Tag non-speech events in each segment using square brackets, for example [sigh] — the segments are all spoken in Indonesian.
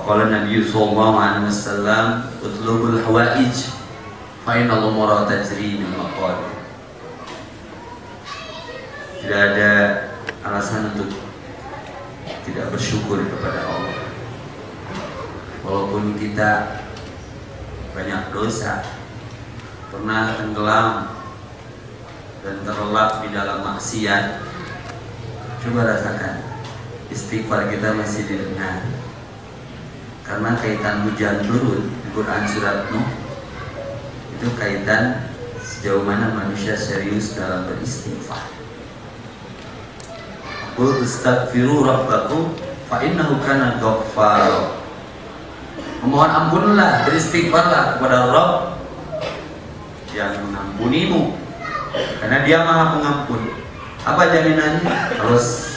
Faqala Nabi sallallahu alaihi wasallam utlubul hawaij fa inna al-umura tajri min Tidak ada alasan untuk tidak bersyukur kepada Allah. Walaupun kita banyak dosa Pernah tenggelam dan terlelap di dalam maksiat Coba rasakan Istighfar kita masih didengar Karena kaitan hujan turun Di Quran surat Nuh Itu kaitan Sejauh mana manusia serius dalam beristighfar. Qul istaghfiru rabbakum Fa innahu kana ghaffar. Memohon ampunlah, beristighfarlah kepada Rabb Yang mengampunimu. Karena dia maha pengampun. Apa jaminannya? Harus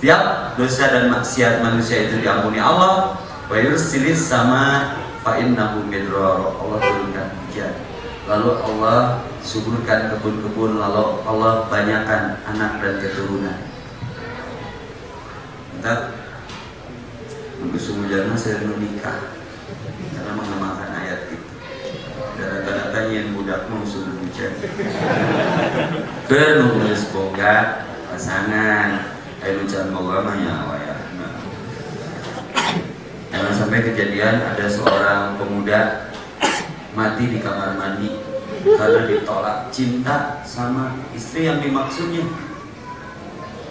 setiap dosa dan maksiat manusia itu diampuni Allah. Wa yursilis sama fa innahu midrar. Allah turunkan hujan. Lalu Allah suburkan kebun-kebun Lalu Allah banyakkan anak dan keturunan. Entah Nunggu hujan saya menikah Karena mengamalkan ayat itu. Dan kata-katanya yang budak mau suruh hujan. [laughs] Boga pasangan Ayo boga mah ya waya Jangan sampai kejadian ada seorang pemuda mati di kamar mandi karena ditolak cinta sama istri yang dimaksudnya.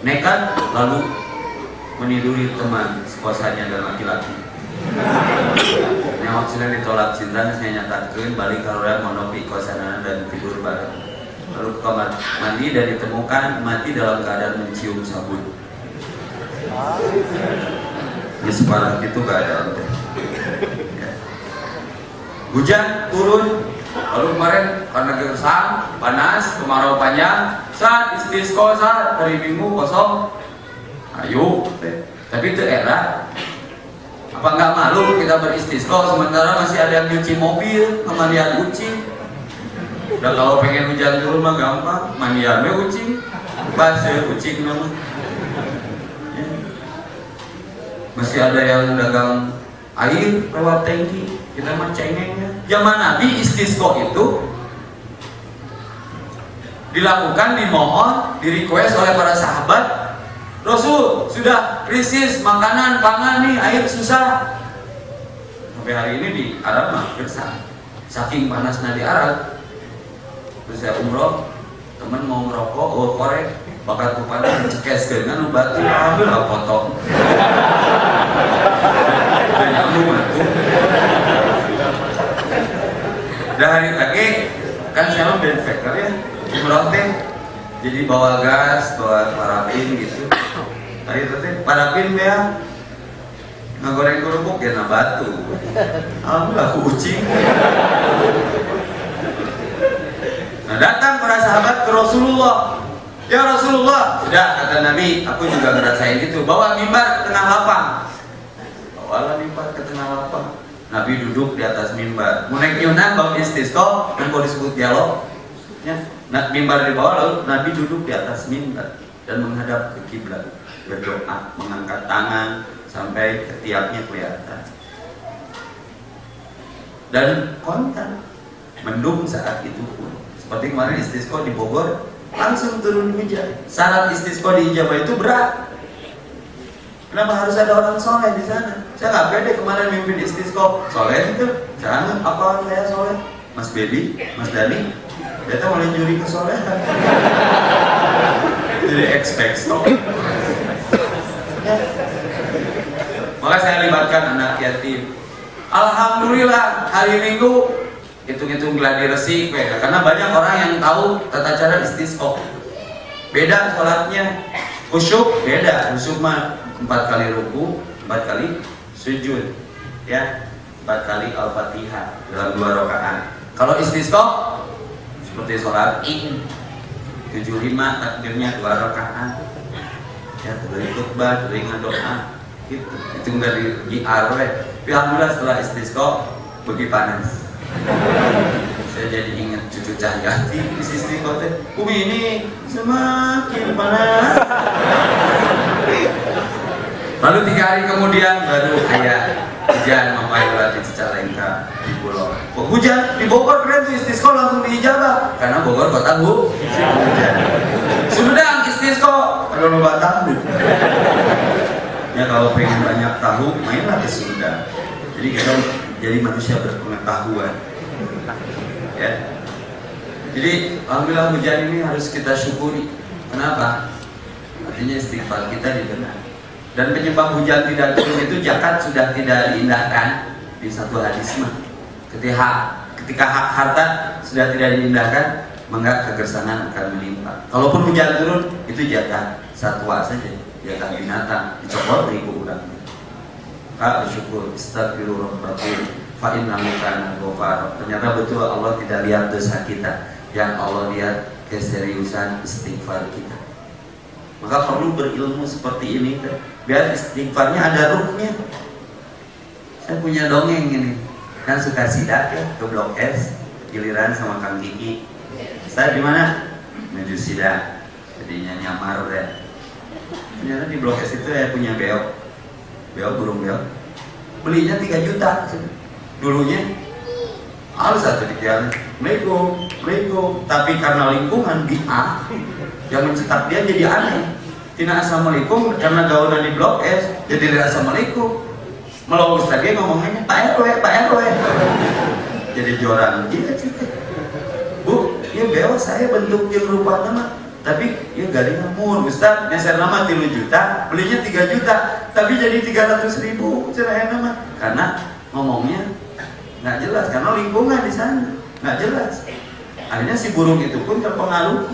Nekat lalu meniduri teman sepuasanya dan laki-laki. Yang maksudnya ditolak cinta saya nyatakan balik kalau orang monopi kosanana dan tidur bareng. Lalu ke kamar mandi dan ditemukan mati dalam keadaan mencium sabun di separah itu gak ada. Ya. hujan turun lalu kemarin karena gersang panas kemarau panjang saat istisqo saat hari minggu kosong. Ayo tapi itu era. Apa nggak malu kita beristisqo sementara masih ada yang nyuci mobil kemandian kucing dan kalau pengen hujan turun mah gampang mandiannya kucing basuh kucing nama ya. Masih ada yang dagang air lewat tangki kita mah cengengnya zaman Nabi istisqo itu dilakukan dimohon di request oleh para sahabat Rasul sudah krisis makanan pangan nih air susah. Sampai hari ini di Arab mah gersang saking panasnya di Arab terus saya umroh temen mau merokok oh korek bakat kupana cekes dengan batu ah potong. Nyambung batu. Udah hari lagi kan saya mau benfeker ya? Umroh teh jadi bawa gas bawa parafin gitu. Hari itu teh parafin ya. Ngagoreng kerupuk ya na batu. Alhamdulillah kucing. Nah datang para sahabat ke Rasulullah ya Rasulullah. Sudah kata Nabi aku juga ngerasain itu bawa mimbar ke tengah lapang. Bawalah mimbar ke tengah lapang. Nabi duduk di atas mimbar. Mau naik nyunan bang istisqo dan kalau disebut dialog ya Nah, mimbar di bawah lalu Nabi duduk di atas mimbar dan menghadap ke kiblat. Berdoa, mengangkat tangan sampai ketiaknya kelihatan. Dan kontan mendung saat itu pun. Seperti kemarin istisqo di Bogor langsung turun hujan. Syarat istisqo di Ijabah itu berat. Kenapa harus ada orang soleh di sana? Saya nggak pede kemarin mimpin istisqo. Soleh itu, jangan apa saya soleh? Mas Baby, Mas Dani, kita mulai nyuri kesolehan [laughs] jadi expect stop ya. maka saya libatkan anak yatim Alhamdulillah hari Minggu hitung-hitung gladi resi karena banyak orang yang tahu tata cara istisqo beda sholatnya. Khusyuk beda. Khusyuk mah empat kali ruku empat kali sujud ya. Empat kali al-fatihah dalam dua rakaat. Kalau istisqo seperti sholat id. 75 takbirnya dua rakaat. Ya dari khutbah dari doa. Gitu. Itu dari JR tapi alhamdulillah setelah istisqo bagi panas saya jadi ingat cucu Cahyati di istisqo teh bumi ini semakin panas. Lalu tiga hari kemudian baru kayak hujan mampai di Cicalengka di Pulau. Hujan? Di Bogor keren tuh istisqo langsung diijabah karena Bogor kota bu hujan. Sumedang istisqo kalau lu tahu ya kalau pengen banyak tahu mainlah ke Sumedang. Jadi kita jadi manusia berpengetahuan. Ya. Jadi alhamdulillah hujan ini harus kita syukuri. Kenapa? Artinya istighfar kita didengar dan penyebab hujan tidak turun itu zakat sudah tidak diindahkan di satu hadis mah. Ketika ketika hak harta sudah tidak diindahkan maka kegersangan akan menimpa. Kalaupun hujan turun itu jatah satwa saja. Jatah binatang dicopot ribu orang Kak bersyukur. Istagfirullah fa innahu kana ternyata betul Allah tidak lihat dosa kita. Yang Allah lihat keseriusan istighfar kita. Maka perlu berilmu seperti ini biar istighfarnya ada ruhnya. Saya punya dongeng ini. Kan suka sidak ya ke blok S giliran sama Kang Kiki. Saya di mana? Menuju sidak. Jadinya nyamar ya ternyata di blok S itu ya punya beok beok burung beok belinya 3 juta. Dulunya harus satu Assalamualaikum Assalamualaikum tapi karena lingkungan di A. Yang mencetak dia jadi aneh. Tidak Assalamualaikum karena gaulnya di blok S jadi tidak Assalamualaikum. Melalui lagi ngomongnya Pak RW Pak RW jadi joran iya cerita Bu ya bewa saya bentuk yang rupa nama tapi ya garing namun Ustaz ngeser nama 3 juta belinya 3 juta. Tapi jadi 300 ribu cerai nama karena ngomongnya nggak jelas. Karena lingkungan di sana nggak jelas. Akhirnya si burung itu pun terpengaruh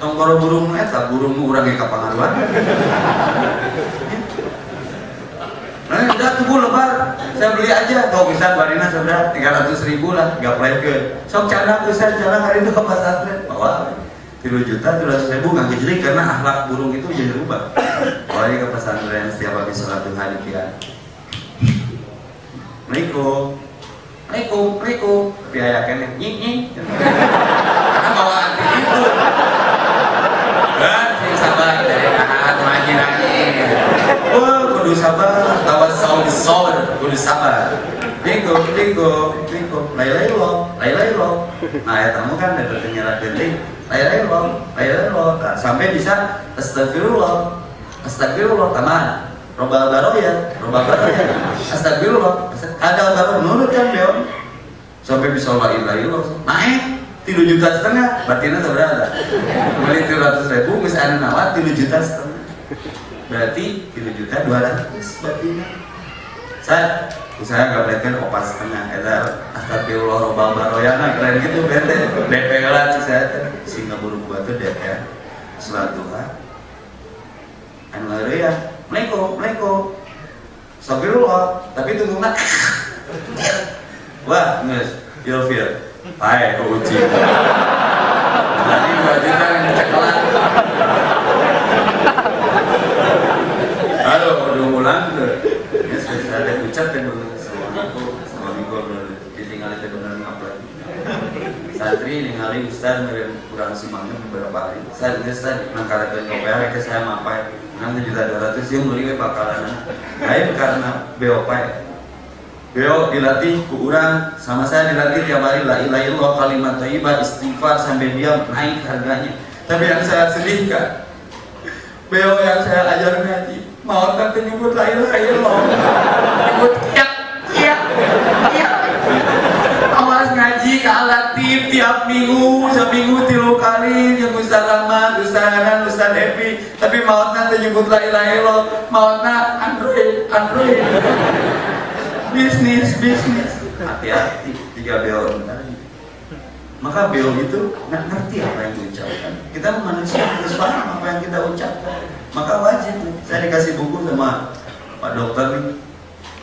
tonggoro burung eta burung urangnya kapangaruhan Nah, udah tunggu lebar, saya beli aja. Kau bisa barina sudah tiga ratus ribu lah, nggak play ke. Sok canda bisa jalan hari itu ke pasar bawa tiga juta tiga ratus ribu nggak kejeli karena akhlak burung itu jadi rubah. Kalau ke pesantren setiap habis sholat duha di Assalamualaikum. Assalamualaikum, Assalamualaikum. Tapi ayah kene nying nying. Karena bawaan itu. Dan sing sabar dari anak lagi lagi. Oh, kudu sabar. Tawassau bis sabr, kudu sabar. Diko, diko, diko. Lailai lo, lailai lo. Nah, ya tamu kan ada gending. Lailai lo, lailai lo. Sampai bisa astagfirullah. Astagfirullah, taman roba baro ya roba baro ya. [laughs] Astagfirullah. Ada baro nurut kan dia sampai bisa la ilaha illallah naik tiga juta setengah. Batinnya seberapa beli tiga ratus ribu misalnya nawat tiga juta setengah. Berarti tiga juta dua ratus. Batinnya saya saya nggak belikan opat setengah ada astagfirullah roba baro ya nah keren gitu bete DP lah saya sehingga buru buat tuh DP sholat duha anu ya Assalamualaikum, Assalamualaikum. Astagfirullah, tapi tunggu nak. Wah, nges, ilfil. Hai, uji. Jadi yang ceklat. Halo, udah ulang tuh. Ya, saya ada ucap kan dulu. Assalamualaikum, Assalamualaikum. Ditinggal itu benar ngapain. Santri ningali Ustaz kurang semangat beberapa hari. Saya Ustaz nangkarakeun kopi ke saya mapai. Nanti juta dua ratus yang beli bakalan lain karena beopai beo dilatih ku orang sama saya dilatih tiap hari la ilaha illallah kalimat thayyibah istighfar sampai dia naik harganya. Tapi yang saya sedihkan beo yang saya ajar ngaji mau nanti nyebut la ilaha illallah. Nyebut kiak kiak kiak awas ngaji ke tiap minggu seminggu tilu kali yang Ustaz Rahman, Ustaz Hanan, Ustaz Evi tapi maut nanti nyebut la ilaha illallah mautna Android Android. Bisnis bisnis. Hati-hati jika beo maka beo itu nggak ngerti apa yang diucapkan. Kita manusia harus paham apa yang kita ucapkan. Maka wajib saya dikasih buku sama Pak Dokter nih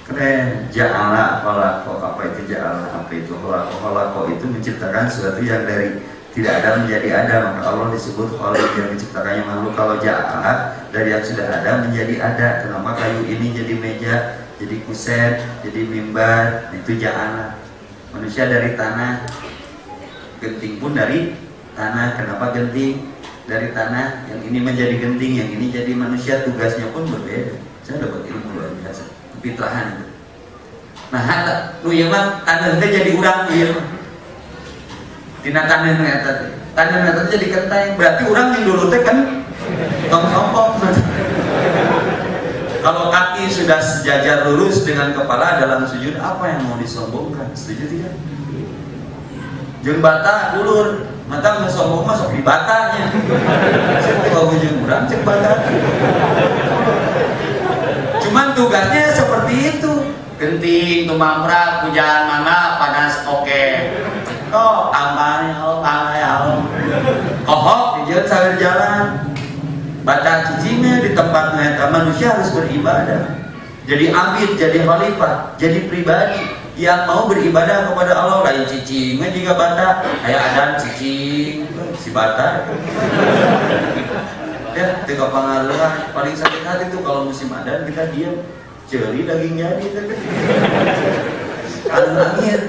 keren ja'ala kholako apa itu? Ja'ala apa itu? Kholako kholako itu menciptakan sesuatu yang dari tidak ada menjadi ada. Maka Allah disebut khalik yang menciptakannya makhluk. Kalau ja'ala dari yang sudah ada menjadi ada. Kenapa kayu ini jadi meja jadi kusen jadi mimbar? Itu ja'ala. Manusia dari tanah genting pun dari tanah. Kenapa genting? Dari tanah yang ini menjadi genting yang ini jadi manusia. Tugasnya pun berbeda. Saya dapat ilmu luar biasa kepitrahan itu nah lu ya mah tanda jadi urang iya mah tina tanda eta teh. Tanda eta jadi kenteng. Berarti orang yang dulu teh kan tong sombong kalau kaki sudah sejajar lurus dengan kepala dalam sujud apa yang mau disombongkan? Setuju tidak? Jeung bata dulur mata nggak sombong masuk di batanya kalau ujung kurang cek bata. Cuman tugasnya seperti itu. Genting tumamrak pujian mana panas oke. Okay. oh ya oh ya oh. Kohok di jalan jalan. Bata cicingnya di tempat manusia harus beribadah. Jadi abid, jadi khalifah, jadi pribadi. Yang mau beribadah kepada Allah lain cicingnya jika bata kayak ada cicing si bata ya tiga pengaruhan paling sakit hati tuh kalau musim adan kita diam ceri daging jadi kan? Angin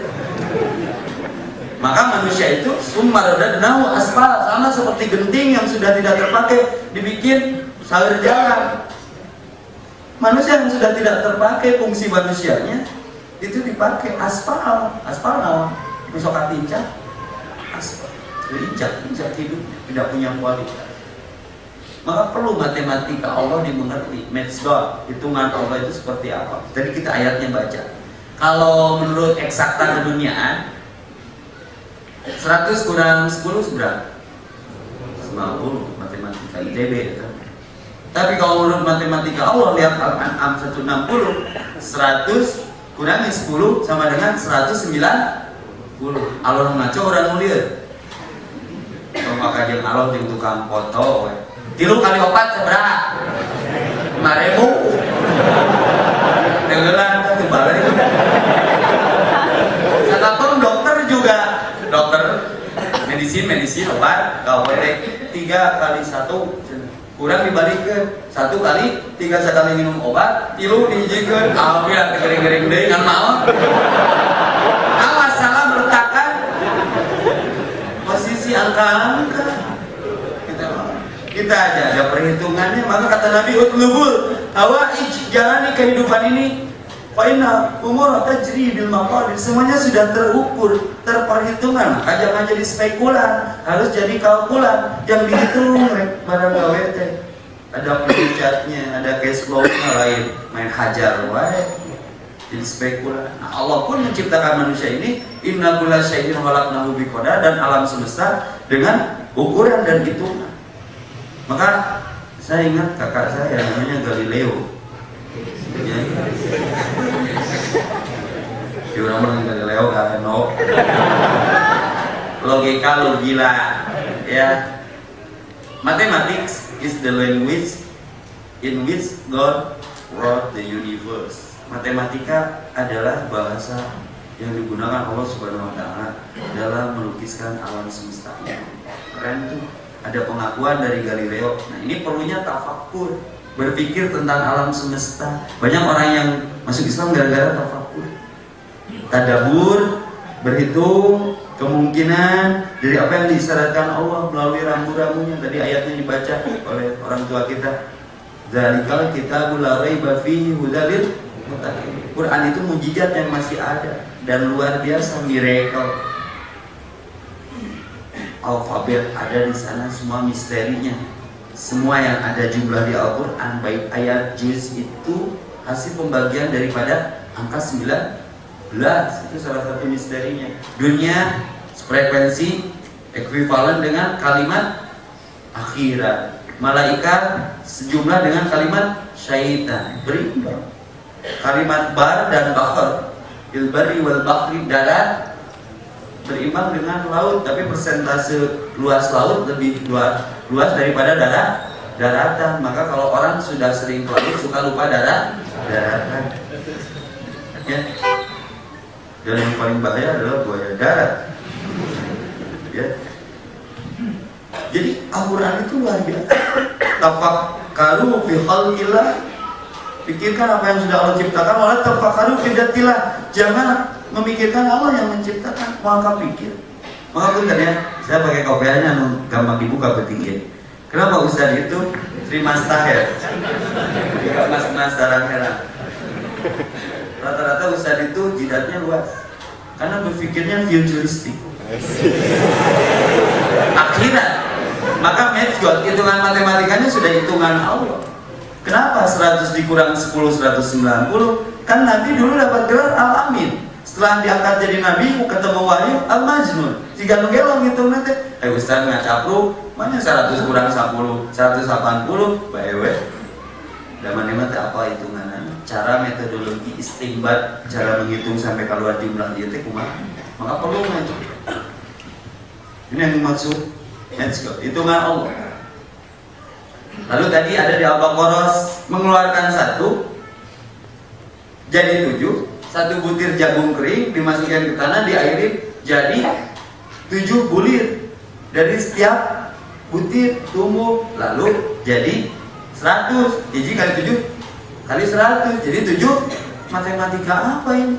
maka manusia itu sumar dan nau aspal sama seperti genting yang sudah tidak terpakai dibikin sayur jalan manusia yang sudah tidak terpakai fungsi manusianya itu dipakai aspal aspal. Tinja aspal. Injak injak hidup tidak punya kualitas maka perlu matematika Allah dimengerti. God hitungan Allah itu seperti apa. Jadi kita ayatnya baca. Kalau menurut eksakta keduniaan 100 kurang 10 berapa? 90 matematika ITB kan? tapi kalau menurut matematika Allah lihat Al-An'am 160 100 kurangi 10 sama dengan 190 alon ngaco orang mulia. Kalau maka jeung alon jeung tukang foto tilu kali opat seberapa lima ribu. Dengeran kan balik satapun dokter juga. Dokter medisin medisin obat kau tiga kali satu kurang dibalik ke satu kali tiga sekali minum obat tilu dijikan alhamdulillah kering-kering deh yang mau? Awas salah meletakkan posisi angka-angka kita aja ada perhitungannya maka kata Nabi utlubul hawa jalani kehidupan ini Faina umur tajri bil maqadir semuanya sudah terukur, terperhitungan. Maka jangan jadi spekulan, harus jadi kalkulan yang dihitung barang gawe teh. Ada pencatnya, ada cash flow-nya lain, main hajar wae. Jadi spekulan. Nah, Allah pun menciptakan manusia ini inna kulla syai'in khalaqnahu biqadar dan alam semesta dengan ukuran dan hitungan. Maka saya ingat kakak saya namanya Galileo. Ya. Di orang orang Galileo Galeno logika lo gila. Ya. Mathematics is the language in which God wrote the universe. Matematika adalah bahasa yang digunakan Allah Subhanahu wa taala dalam melukiskan alam semesta. Keren tuh ada pengakuan dari Galileo nah ini perlunya tafakur berpikir tentang alam semesta. Banyak orang yang masuk Islam gara-gara tafakur. Tadabur, berhitung kemungkinan dari apa yang disyaratkan Allah melalui rambu-rambunya. Tadi ayatnya dibaca oleh orang tua kita. Zalikal kita la raiba fihi hudalil Quran itu mujizat yang masih ada dan luar biasa miracle. Alfabet ada di sana semua misterinya. Semua yang ada jumlah di Al-Quran baik ayat juz itu hasil pembagian daripada angka 19 itu salah satu misterinya. Dunia frekuensi ekuivalen dengan kalimat akhirat. Malaikat sejumlah dengan kalimat syaitan. Berimbang kalimat bar dan bakhar ilbari wal bakhri darat berimbang dengan laut tapi persentase luas laut lebih luas luas daripada darat daratan. Maka kalau orang sudah sering ke suka lupa darat daratan. Ya dan yang paling bahaya adalah buaya darat. Ya. Jadi Al-Quran itu luar biasa. Tafakkaru fi khalqillah. Pikirkan apa yang sudah Allah ciptakan wala tafakkaru fi jangan memikirkan Allah yang menciptakan maka pikir maka pun ya saya pakai kopiahnya gampang dibuka bertinggi Kenapa Ustaz itu terima staher? Jika mas-mas darah merah. Rata-rata Ustaz itu jidatnya luas. Karena berpikirnya futuristik. Akhirat. Maka God, hitungan matematikanya sudah hitungan Allah. Kenapa 100 dikurang 10 190? Kan Nabi dulu dapat gelar Al-Amin setelah diangkat jadi nabi ketemu wahyu al majnun jika nugelong gitu nanti. Eh ustaz ngacapru mana 100 kurang 10 180 baewe. Zaman ini apa hitungan cara metodologi istimbat cara menghitung sampai keluar jumlah dia teh kumaha? Maka perlu itu. Ini yang maksud let's go hitungan Allah. Lalu tadi ada di Al-Baqarah mengeluarkan satu jadi tujuh satu butir jagung kering dimasukkan ke tanah diairin jadi tujuh bulir. Dari setiap butir tumbuh lalu jadi seratus. Hiji kali tujuh kali seratus. Jadi tujuh matematika apa ini?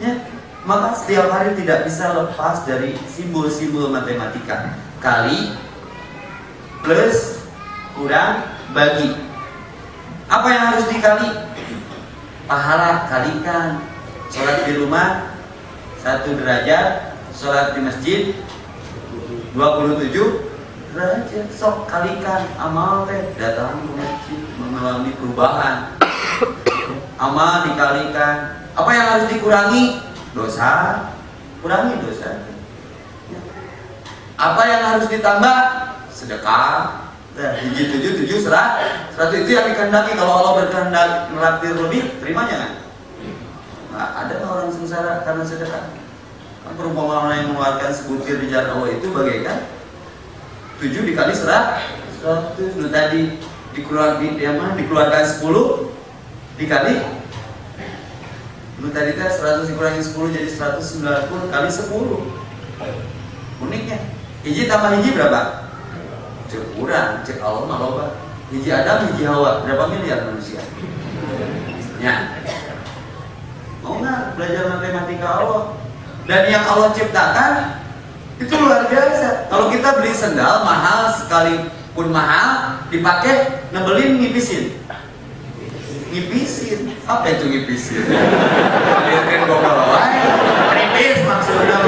Ya maka setiap hari tidak bisa lepas dari simbol-simbol matematika. Kali plus kurang bagi. Apa yang harus dikali pahala kalikan. Sholat di rumah satu derajat. Sholat di masjid 27 derajat. Sok kalikan amal teh. Datang ke masjid mengalami perubahan. Amal dikalikan. Apa yang harus dikurangi? Dosa. Kurangi dosa. Apa yang harus ditambah? Sedekah Nah, hiji tujuh tujuh serah seratus itu yang dikehendaki kalau Allah berkehendak melatih lebih terimanya kan? Nah, ada orang sengsara karena sedekah. Kan perumpamaan yang mengeluarkan sebutir di jalan Allah itu bagaikan tujuh dikali serah seratus. Lu tadi dikeluar di dia mana dikeluarkan sepuluh dikali lu tadi kan seratus dikurangi sepuluh jadi seratus sembilan puluh kali sepuluh uniknya hiji tambah hiji berapa cek kurang cek Allah mah loba hiji Adam hiji Hawa. Berapa miliar manusia? Ya. Mau nggak belajar matematika Allah? Dan yang Allah ciptakan itu luar biasa. Kalau kita beli sendal mahal sekalipun mahal dipakai nebelin ngipisin. Ngipisin. Apa itu ngipisin? Lihatin gokal nipis maksudnya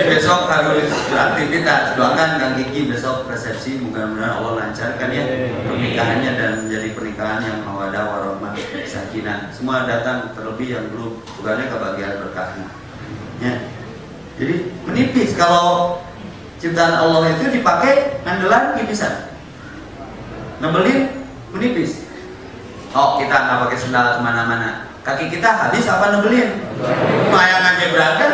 Jadi besok harus beraktivitas. Doakan Kang Kiki besok resepsi mudah-mudahan Allah lancarkan ya pernikahannya dan menjadi pernikahan yang mawadah warahmah sakinah. Semua datang terlebih yang belum bukannya kebahagiaan berkahnya. Ya. Jadi menipis kalau ciptaan Allah itu dipakai ngandelan bisa. Ngebelin menipis. Oh kita nggak pakai sendal ke mana-mana. Kaki kita habis apa nebelin? Lumayan aja beragam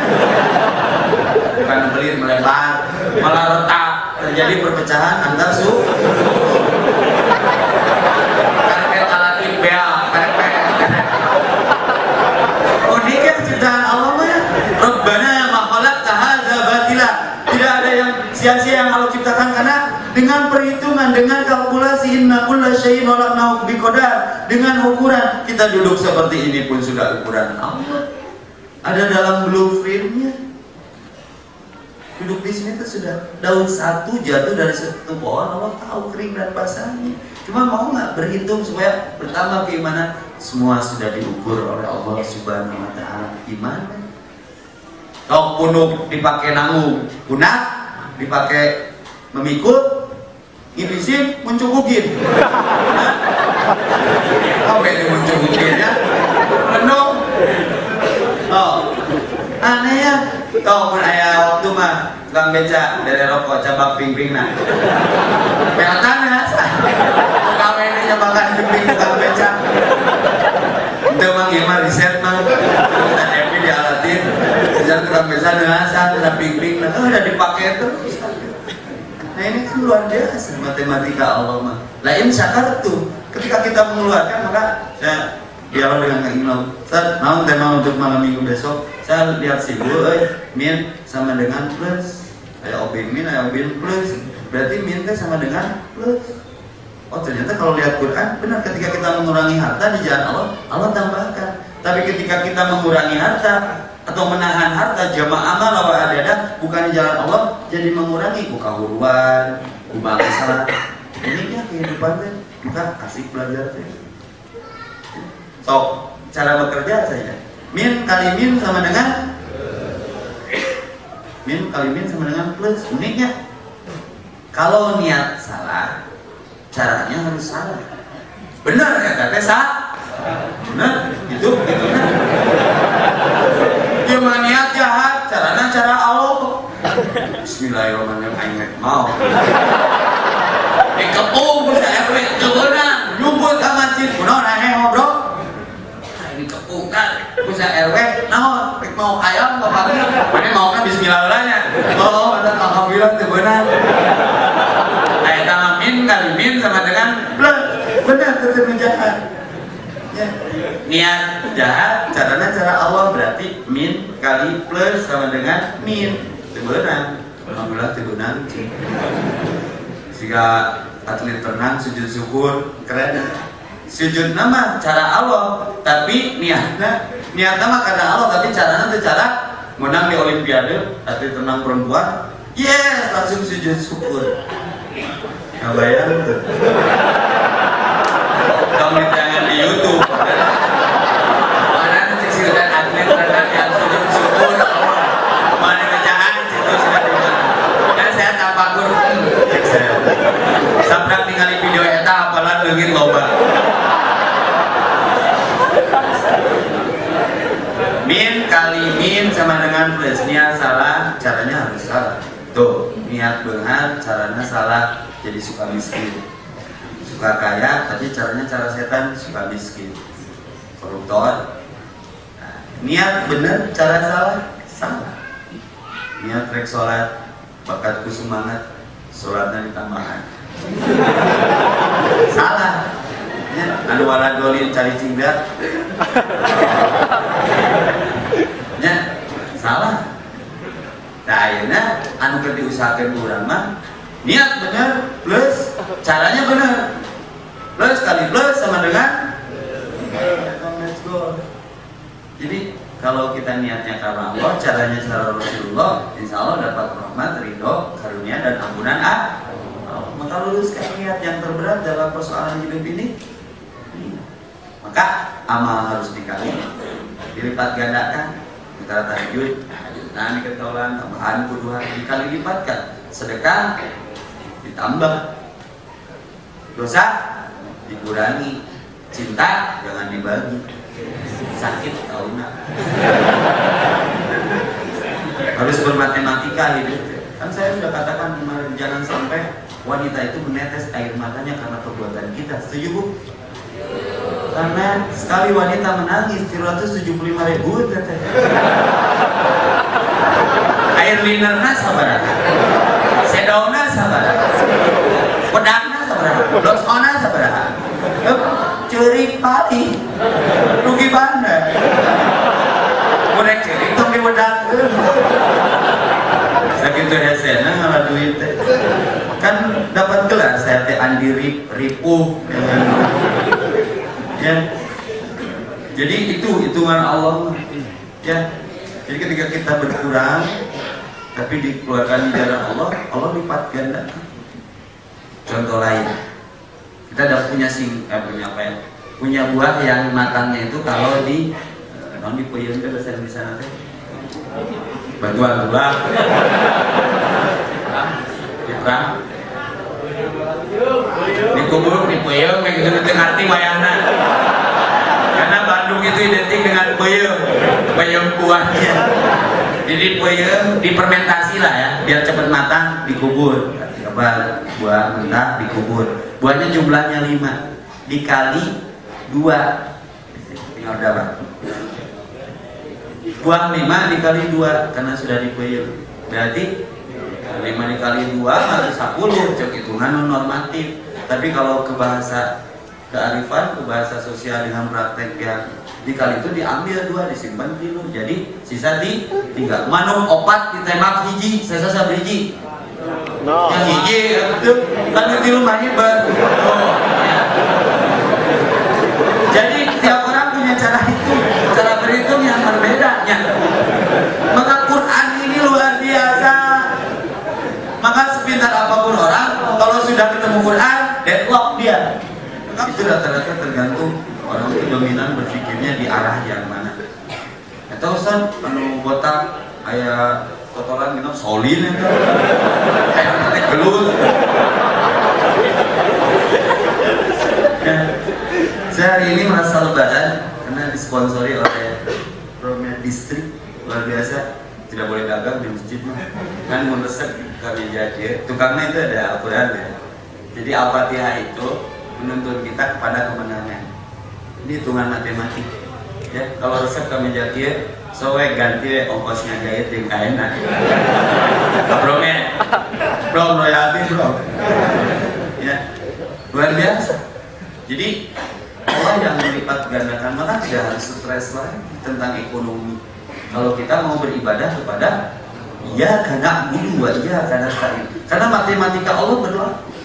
bukan beli melebar malah retak. Terjadi perpecahan antar suku karpet alati bea karpet. Oh ini kan ciptaan Allah mah Rabbana makhluk tahadza batila. Tidak ada yang sia-sia yang Allah ciptakan karena dengan perhitungan, dengan kalkulasi inna kulla syai'in khalaqnahu biqadar, dengan ukuran kita duduk seperti ini pun sudah ukuran Allah. Ada dalam blueprintnya duduk di sini itu sudah daun satu jatuh dari satu pohon Allah tahu kering dan basahnya cuma mau nggak berhitung supaya pertama keimanan? Semua sudah diukur oleh Allah Subhanahu Wa Taala. Iman. Tok punuk dipakai nanggung punah dipakai memikul ibisim muncugugin apa itu muncugugin ya? Penuh. Oh aneh ya Kau pun ayah waktu mah Bang beca dari rokok cabak ping-ping nah. Pelatan ya. Kau ini nyebakan ping-ping tukang beca. Itu mang iya mah riset mah. Kita Epi dialatin. Bisa tukang beca asal udah ping-ping nah. Udah dipakai terus. Nah ini kan luar biasa matematika Allah mah. Lain syakar tuh. Ketika kita mengeluarkan maka dialog dengan Kang Imam. Ustaz, tema untuk malam minggu besok? Saya lihat sih eh, min sama dengan plus. Kayak obin min, kayak obin plus. Berarti min teh sama dengan plus. Oh ternyata kalau lihat Quran benar ketika kita mengurangi harta di jalan Allah, Allah tambahkan. Tapi ketika kita mengurangi harta atau menahan harta jamaah amal wa adada bukan di jalan Allah jadi mengurangi buka huruan ubah salah ini ya kehidupan teh kita kasih belajar so cara bekerja saja min kali min sama dengan? Min kali min sama dengan plus. Uniknya kalau niat salah caranya harus salah. Benar ya kata sah benar. Itu itu benar. Dia mah niat jahat? Caranya cara Allah. Bismillahirrahmanirrahim. Mau. Dikepung ku sa RW kebeunang nyumput ka masjid kunaon aneh ngobrol ini kepung sa RW rek mau ayam bapak mana mau kan bismillah heulanya oh ada alhamdulillah teu beunang aya tama min kali min sama dengan plus benar tetep jahat ya. Niat jahat caranya cara Allah berarti min kali plus sama dengan min. Tebenang alhamdulillah tebenang jika atlet renang sujud syukur keren sujud nama cara Allah. Tapi niatnya niat nama karena Allah tapi caranya itu cara menang di olimpiade atlet renang perempuan. Yes langsung sujud syukur. Nggak bayang tuh. Kamu jangan di YouTube mana cek siutan atlet renang yang sujud syukur mana kerjaan itu sudah dan saya tapakur cek saya sabrak ningali video eta apalah leungit loba min min sama dengan plus niat salah caranya harus salah. Tuh niat benar caranya salah jadi suka miskin. Suka kaya tapi caranya cara setan suka miskin. Koruptor. Nah, niat benar cara salah salah. Niat rek sholat bakatku semangat sholatnya ditambahan [laughs] salah. Ya, anu wala cari cingdat [laughs] ya salah nah akhirnya anu keur diusahakeun urang mah niat bener plus caranya bener plus kali plus sama dengan let's go jadi kalau kita niatnya karena Allah, caranya cara Rasulullah, insya Allah dapat rahmat, ridho, karunia dan ampunan ah. Maka luluskan niat yang terberat dalam persoalan hidup ini. Maka amal harus dikali, dilipat gandakan. Antara tahajud, nah ketolan, tambahan kuduhan dikali lipatkan. Sedekah ditambah, dosa dikurangi, cinta jangan dibagi. Sakit tahu nggak harus bermatematika hidup. Kan saya sudah katakan kemarin jangan sampai wanita itu menetes air matanya karena perbuatan kita. Setuju bu karena sekali wanita menangis 375 ribu teteh air linerna sabar. Sedauna sabar. Pedangna sabar. Losona sabar. Ceri pali rugi bandar udah ceri tong di wedak sakitu hesena ngalah duit kan dapat gelar saya teh andi rip ripuh ya. Jadi itu hitungan Allah. Ya. Jadi ketika kita berkurang tapi dikeluarkan di jalan Allah Allah lipat ganda. Contoh lain. Kita udah punya sing eh, punya apa ya? Punya buah yang matangnya itu kalau di non di ke bahasa sana teh. Bantuan di perang di kubur di puyeng kayak gitu nanti ngerti wayana karena Bandung itu identik dengan puyeng puyeng buahnya jadi puyeng difermentasi lah ya biar cepat matang dikubur. Apa buah mentah dikubur. Buahnya jumlahnya lima dikali dua. Tinggal berapa buah lima dikali dua karena sudah dipuyeng. Berarti lima dikali dua masih sepuluh. Cek hitungan normatif. Tapi kalau ke bahasa kearifan ke bahasa sosial dengan praktek yang dikali itu diambil dua disimpan tilu jadi sisa di tiga. Manung opat ditembak hiji saya sasa hiji. No. yang hiji itu kan di rumah hebat oh, ya. jadi tiap orang punya cara hitung cara berhitung yang berbeda ya. Dia. Itu rata-rata tergantung orang itu dominan berpikirnya di arah yang mana. Atau Ustaz anu botak ayah kotoran minum solin itu. Kayak nanti gelut. Ya. saya hari ini merasa lebaran karena disponsori oleh Promed Distrik luar biasa. Tidak boleh dagang di masjid kan mendesak kami jadi tukangnya itu ada Al-Quran ya jadi Al-Fatihah itu menuntun kita kepada kemenangan ini hitungan matematik. Ya kalau resep kami jadi sowe ganti ongkosnya jahit yang kain nah bro royalti bro. Ya luar biasa. Jadi Allah yang melipat gandakan maka tidak harus stres lagi tentang ekonomi. Kalau kita mau beribadah kepada Iya karena bulu iya karena stain karena matematika Allah berlaku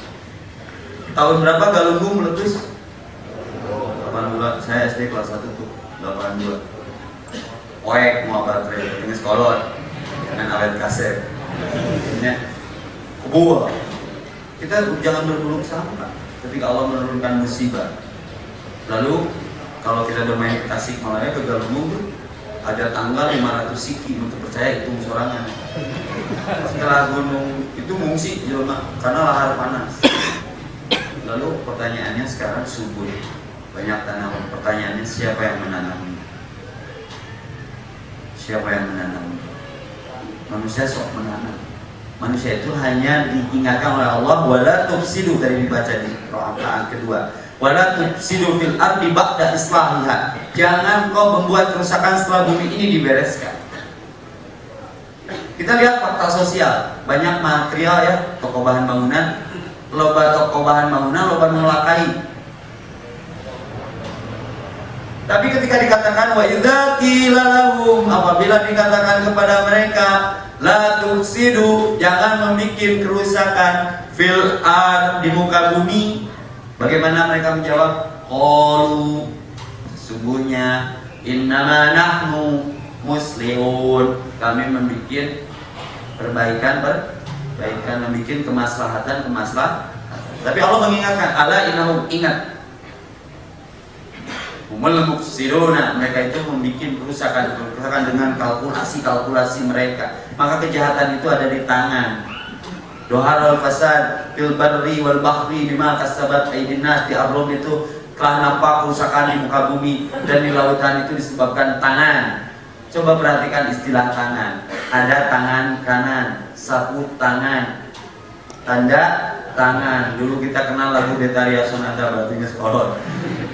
tahun berapa galunggung meletus? 82 saya SD kelas 1 tuh 82 Oek mau baterai dengan sekolah. Dengan alat kaset. Ya kebuah kita jangan berburuk sangka ketika Allah menurunkan musibah. Lalu kalau kita bermain ke Tasik Malaya ke Galunggung ada tanggal 500 siki untuk percaya itu sorangan setelah gunung itu mengungsi jelma karena lahar panas lalu pertanyaannya sekarang subur. Banyak tanaman. Pertanyaannya siapa yang menanam? Siapa yang menanam? Manusia sok menanam. Manusia itu hanya diingatkan oleh Allah wala tufsidu tadi dibaca di rakaat kedua. Wala tufsidu fil ardi ba'da islahiha. Jangan kau membuat kerusakan setelah bumi ini dibereskan. Kita lihat fakta sosial. Banyak material ya toko bahan bangunan loba toko bahan bangunan loba nulakai. Tapi ketika dikatakan wa lahum apabila dikatakan kepada mereka la tuksidu jangan membuat kerusakan fil ard di muka bumi. Bagaimana mereka menjawab? Qalu sesungguhnya innama nahnu muslihun kami membuat perbaikan perbaikan membuat kemaslahatan kemaslahatan tapi Allah mengingatkan ala innahum ingat Umul muksiruna mereka itu membuat kerusakan kerusakan dengan kalkulasi-kalkulasi mereka. Maka kejahatan itu ada di tangan. Dohar al fasad fil barri wal bahri bima kasabat aydin di Ar-Rum itu telah nampak kerusakan di muka bumi dan di lautan itu disebabkan tangan. Coba perhatikan istilah tangan. Ada tangan kanan, sapu tangan, tanda tangan. Dulu kita kenal lagu Betaria Sonata Batunya Sekolot.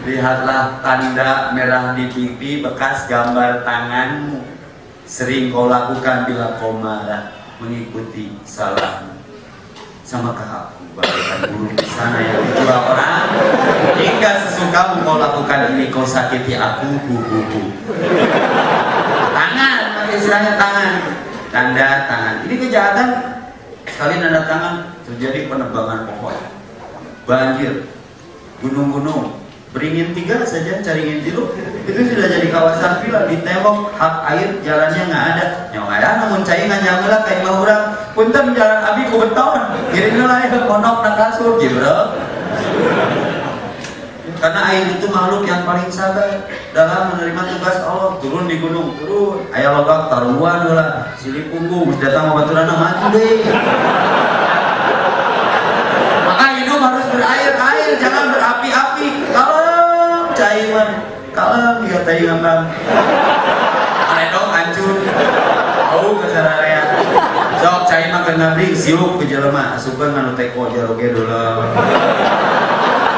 Lihatlah tanda merah di pipi bekas gambar tanganmu. Sering kau lakukan bila kau marah mengikuti salahmu. Samakah aku bagaikan burung di sana yang dijual orang? Hingga sesukamu kau lakukan ini kau sakiti aku, hu, hu, hu. Tangan, pakai istilahnya tangan. Tanda tangan. Ini kejahatan. Sekali tanda tangan terjadi penebangan pohon, banjir, gunung-gunung, beringin tiga saja cari ngintilu itu sudah jadi kawasan villa ditembok hak air jalannya nggak ada. Nyawa ya namun cai nggak nyamela kayak mau orang. Punten jalan abi ku beton lah ya monok nak kasur. Gitu karena air itu makhluk yang paling sabar dalam menerima tugas Allah. Turun di gunung. Turun. Ayah logak taruhan lah. Silih punggung datang baturan mati deh. Maka hidup harus berair air. Jangan berapi-api. Kalau caiman. Kalau dia tadi ngambang. Ada dong hancur. Tahu ke sararea sok cai makan ngabring siuk ke jelema asupan nganu teko jaroge dulu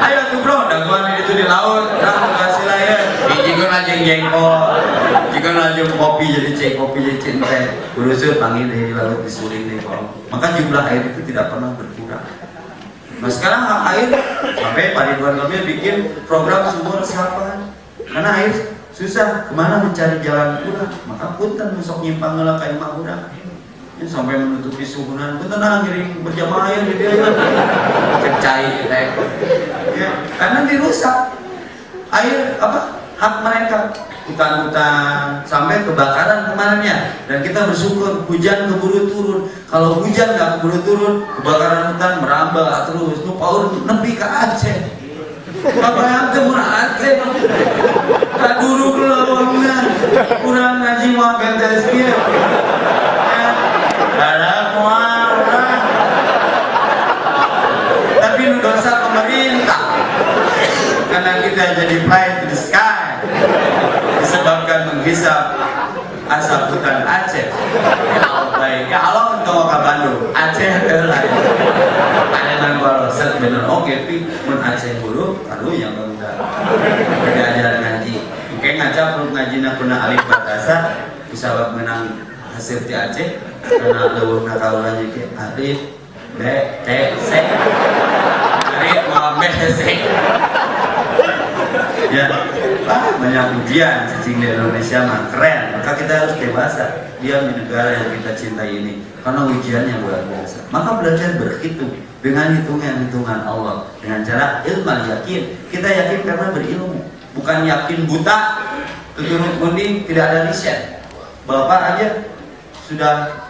ayo tuh bro daguan itu di laut. Nah kasih lah ya. Jika lajeng jengkol jika lajeng kopi jadi cek kopi jadi cinta kurusut panggil dari laut disuling di kolong maka jumlah air itu tidak pernah berkurang. Nah sekarang air sampai Pak Ridwan Kamil bikin program sumur resapan karena air susah. Ke mana mencari jalan pulang maka punten besok nyimpang ngelak kayak mak urang ini sampai menutupi suhunan. Nah ngiring berjamaah air di dia kecai teh ya karena dirusak air apa hak mereka. Hutan-hutan sampai kebakaran kemarinnya. Dan kita bersyukur hujan keburu turun. Kalau hujan nggak keburu turun kebakaran hutan merambah terus. Nu paur nepi ke Aceh. Bapak yang Aceh. Kaduru kelawangna. Kurang ngaji mau dia. Ada mual. Tapi dosa pemerintah. Karena kita jadi pride to the sky. Disebabkan menghisap asap hutan Aceh. Baik. Ya Allah untuk ke Bandung. Aceh adalah ada yang kalau set bener oke tapi mun Aceh buruk lalu yang udah ada ajaran ngaji. Ngaca perlu ngaji nak pernah alif batasa bisa menang hasil di Aceh karena leuweung kaulanya ke alif b t c alif c ya ah, banyak ujian cacing di Indonesia mah keren. Maka kita harus dewasa dia di negara yang kita cintai ini karena ujiannya luar biasa. Maka belajar berhitung dengan hitungan-hitungan Allah dengan cara ilmu yakin. Kita yakin karena berilmu bukan yakin buta keturut mending tidak ada riset. Bapak aja sudah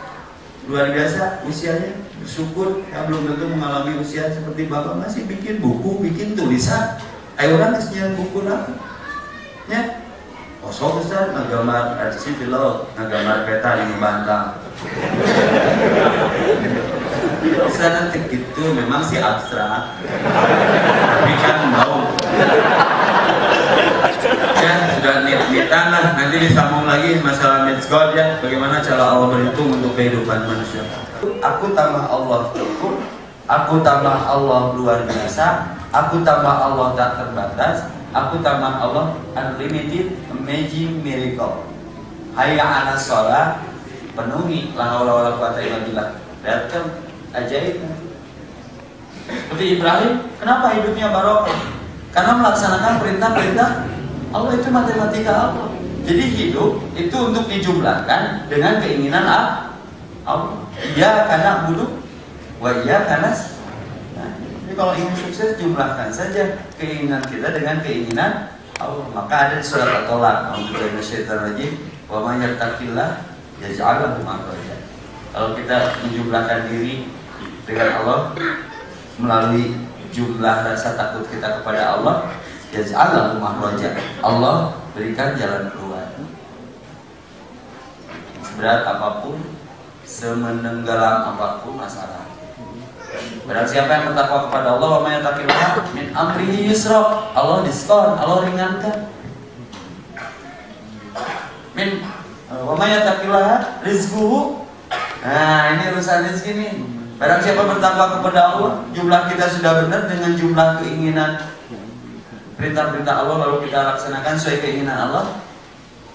luar biasa usianya. Bersyukur ya belum tentu mengalami usia seperti bapak. Masih bikin buku bikin tulisan. Ayo orang ngasih buku lah ya kosong besar ngagambar artis di laut ngagambar peta di bantang. Bisa nanti gitu memang sih abstrak. Tapi kan mau ya sudah nit-nitan lah. Nanti disambung lagi masalah God ya. Bagaimana cara Allah berhitung untuk kehidupan manusia. Aku tambah Allah cukup aku tambah Allah luar biasa aku tambah Allah tak terbatas aku tambah Allah unlimited amazing miracle. Hayya ala sholat penuhi la haula wala quwata illa billah. Ajaib. Seperti Ibrahim kenapa hidupnya barokah? Karena melaksanakan perintah-perintah Allah itu matematika Allah jadi hidup itu untuk dijumlahkan dengan keinginan Allah. Iya karena budu wa iya karena nah, jadi kalau ingin sukses jumlahkan saja keinginan kita dengan keinginan Allah. Maka ada di surat Alhamdulillah wa ma yattaqillah yaj'al lahu makhraja. Kalau kita menjumlahkan diri dengan Allah melalui jumlah rasa takut kita kepada Allah yaj'al lahu makhraja Allah berikan jalan keluar seberat apa pun semenenggelam apa pun masalah Barang siapa yang bertakwa kepada Allah wa may min amrihi yusra. Allah diskon, Allah ringankan. Min wa may rizquhu. Nah, ini urusan rezeki nih. Barang siapa bertakwa kepada Allah, jumlah kita sudah benar dengan jumlah keinginan perintah-perintah Allah lalu kita laksanakan sesuai keinginan Allah.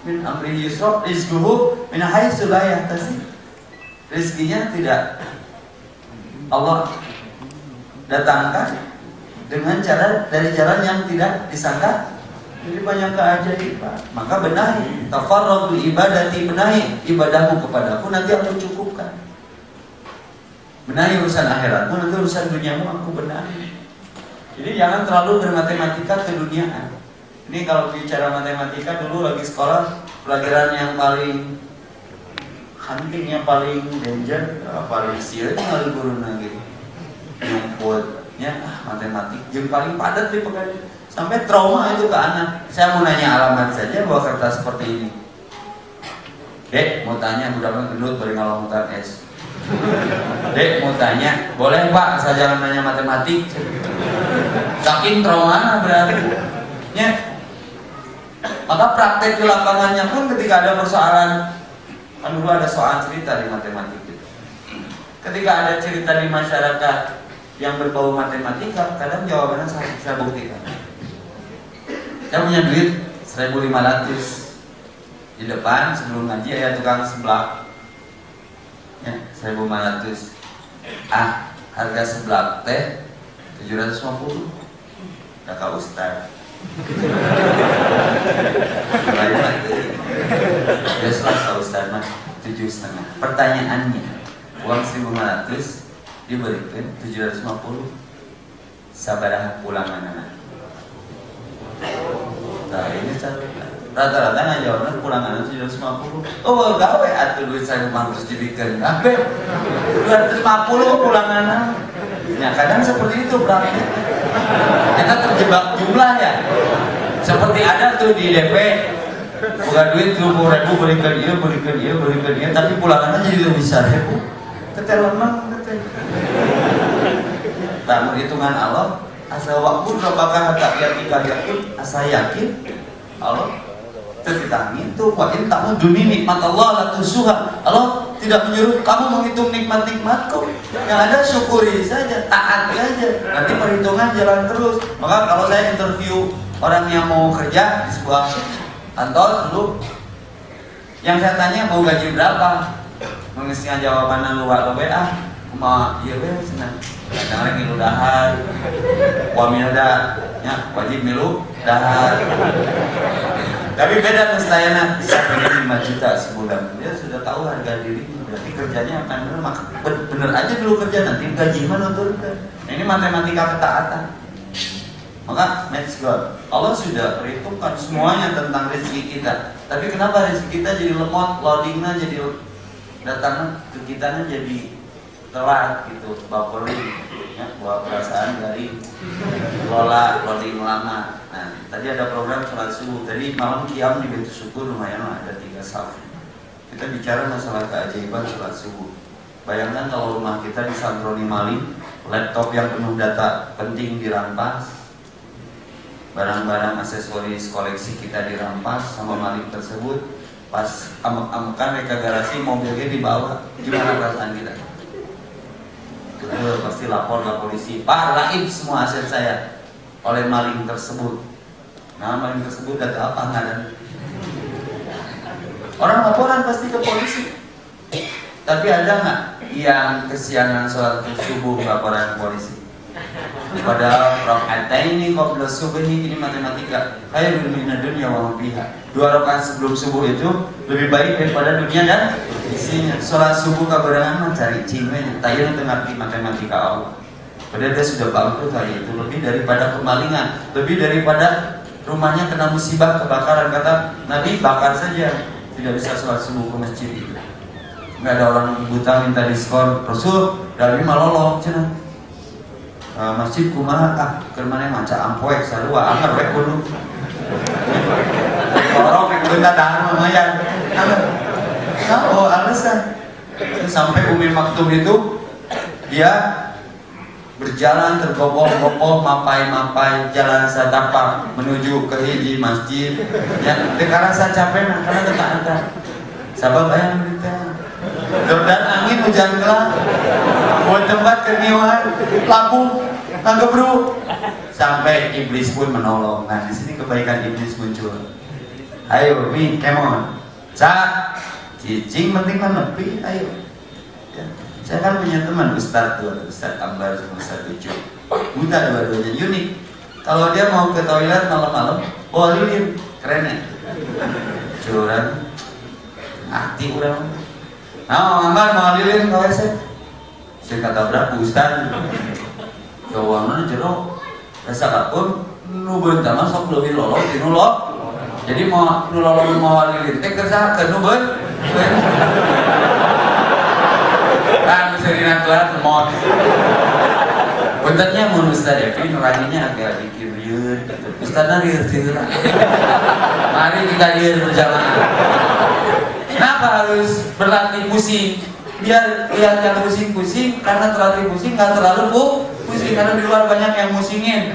Min amrihi yusra rizquhu min haitsu la yahtasib. Rizkinya tidak Allah datangkan dengan cara dari jalan yang tidak disangka. Jadi banyak keajaiban maka benahi. Tafarradu ibadati benahi ibadahmu kepadaku. Nanti aku cukupkan. Benahi urusan akhiratmu nanti urusan duniamu aku benahi jadi jangan terlalu bermatematika ke dunia ini kalau bicara matematika dulu lagi sekolah pelajaran yang paling hunting yang paling danger paling sial kali guru lagi nyumputnya ah, matematik yang paling padat di pekerjaan sampai trauma itu ke anak. Saya mau nanya alamat saja bawa kertas seperti ini. Dek mau tanya mudah-mudahan gendut beri ngalamutan es dek mau tanya boleh pak saya jangan nanya matematik saking trauma berarti ya maka praktek di lapangannya pun ketika ada persoalan kan dulu ada soal cerita di matematik gitu. Ketika ada cerita di masyarakat yang berbau matematika, kadang jawabannya saya bisa buktikan. Saya punya duit 1500 di depan sebelum ngaji ya tukang sebelah ya 1500 ah harga sebelah teh 750 udah kau ustaz. Ya selesai Ustaz mah tujuh setengah. Pertanyaannya, uang 1500 diberikan 750 sabaraha pulangan anak. Nah ini rata-rata nggak jawabnya pulangan 750. Oh gawe atuh duit saya harus diberikan. Apa? 250 pulangan. Ya kadang seperti itu berarti. Kita terjebak juga tuh di DP bukan duit tuh puluh ribu berikan dia berikan dia berikan dia tapi pulangannya jadi lebih seribu keteleman ketel tak hitungan Allah asa waktu apakah tak yakin yakin asa yakin Allah terkitangin tuh wa in duni nikmat Allah la tusuha. Allah tidak menyuruh kamu menghitung nikmat-nikmatku. Yang ada syukuri saja taat saja. Nanti perhitungan jalan terus. Maka kalau saya interview orang yang mau kerja di sebuah kantor dulu yang saya tanya mau gaji berapa? Mengisinya jawaban luar lo WA kuma iya we senang. Kadang lagi ngilu dahar. Dah. Ya wajib milu dahar tapi beda mestayana bisa pengen 5 juta sebulan. Dia sudah tahu harga dirinya. Berarti kerjanya akan maka bener aja dulu kerja. Nanti gaji mana nah, ini matematika ketaatan. Maka next God. Allah sudah perhitungkan semuanya tentang rezeki kita. Tapi kenapa rezeki kita jadi lemot loadingnya jadi datangnya ke kitanya jadi telat gitu baperin ya buat perasaan dari lola loading lama. Nah tadi ada program sholat subuh. Tadi malam kiam di bentuk syukur lumayan lah ada tiga saf kita bicara masalah keajaiban sholat subuh. Bayangkan kalau rumah kita disantroni maling laptop yang penuh data penting dirampas barang-barang aksesoris koleksi kita dirampas sama maling tersebut pas amek-amekan mereka garasi mobilnya dibawa. Gimana perasaan kita Betul, pasti lapor ke polisi. Pak, lain semua aset saya oleh maling tersebut. Nah, maling tersebut data apa nggak ada? Orang laporan pasti ke polisi. Tapi ada nggak yang kesiangan sholat subuh laporan polisi? Padahal rokaat ini belum subuh ini ini matematika. Kayak dunia dunia wa pihak. Dua rakaat sebelum subuh itu lebih baik daripada dunia dan isinya. Sholat subuh kabarangan mah cari cingwe. Tayo tengah di matematika Allah. Padahal dia sudah bangkrut hari itu lebih daripada kemalingan, lebih daripada rumahnya kena musibah kebakaran kata Nabi bakar saja tidak bisa sholat subuh ke masjid itu. Nggak ada orang buta minta diskon. Rasul dari malolo cina uh, masjid kumaha ah keur maneh maca ampoek sarua anggar we kudu. Orang yang benda tahan lumayan nah, oh alasan. Sampai Umi Maktum itu dia berjalan tergopoh-gopoh mapai-mapai jalan satapak menuju ke hiji masjid. Ya karena saya capek nah karena ketaatan sabab ayam berita dan gelap buat tempat keniuan lampu bro sampai iblis pun menolong. Nah di sini kebaikan iblis muncul. Ayo mi kemon cak cicing penting kan nepi ayo. Ya. saya kan punya teman Ustadz tuh Ustadz Ambar sama Ustadz Ucu buta dua-duanya unik. Kalau dia mau ke toilet malam-malam lilin. Keren ya? Curang. Hati orang Nah, Ambar mau lilin kau saya saya kata berapa Ustadz keuangan jero rasa kapun nu beunta mah sok leuwih lolo di nu jadi mau nu lolo mau lilin teh kerja ke nu beun kan bisa dinatulan mod Puntennya mun Ustaz Devi nuraninya agak dikir lieur gitu. Ustazna lieur lah. Mari kita lieur berjamaah. Kenapa harus berlatih pusing? Biar kelihatan pusing-pusing karena terlatih pusing nggak terlalu bu pusing karena di luar banyak yang musingin.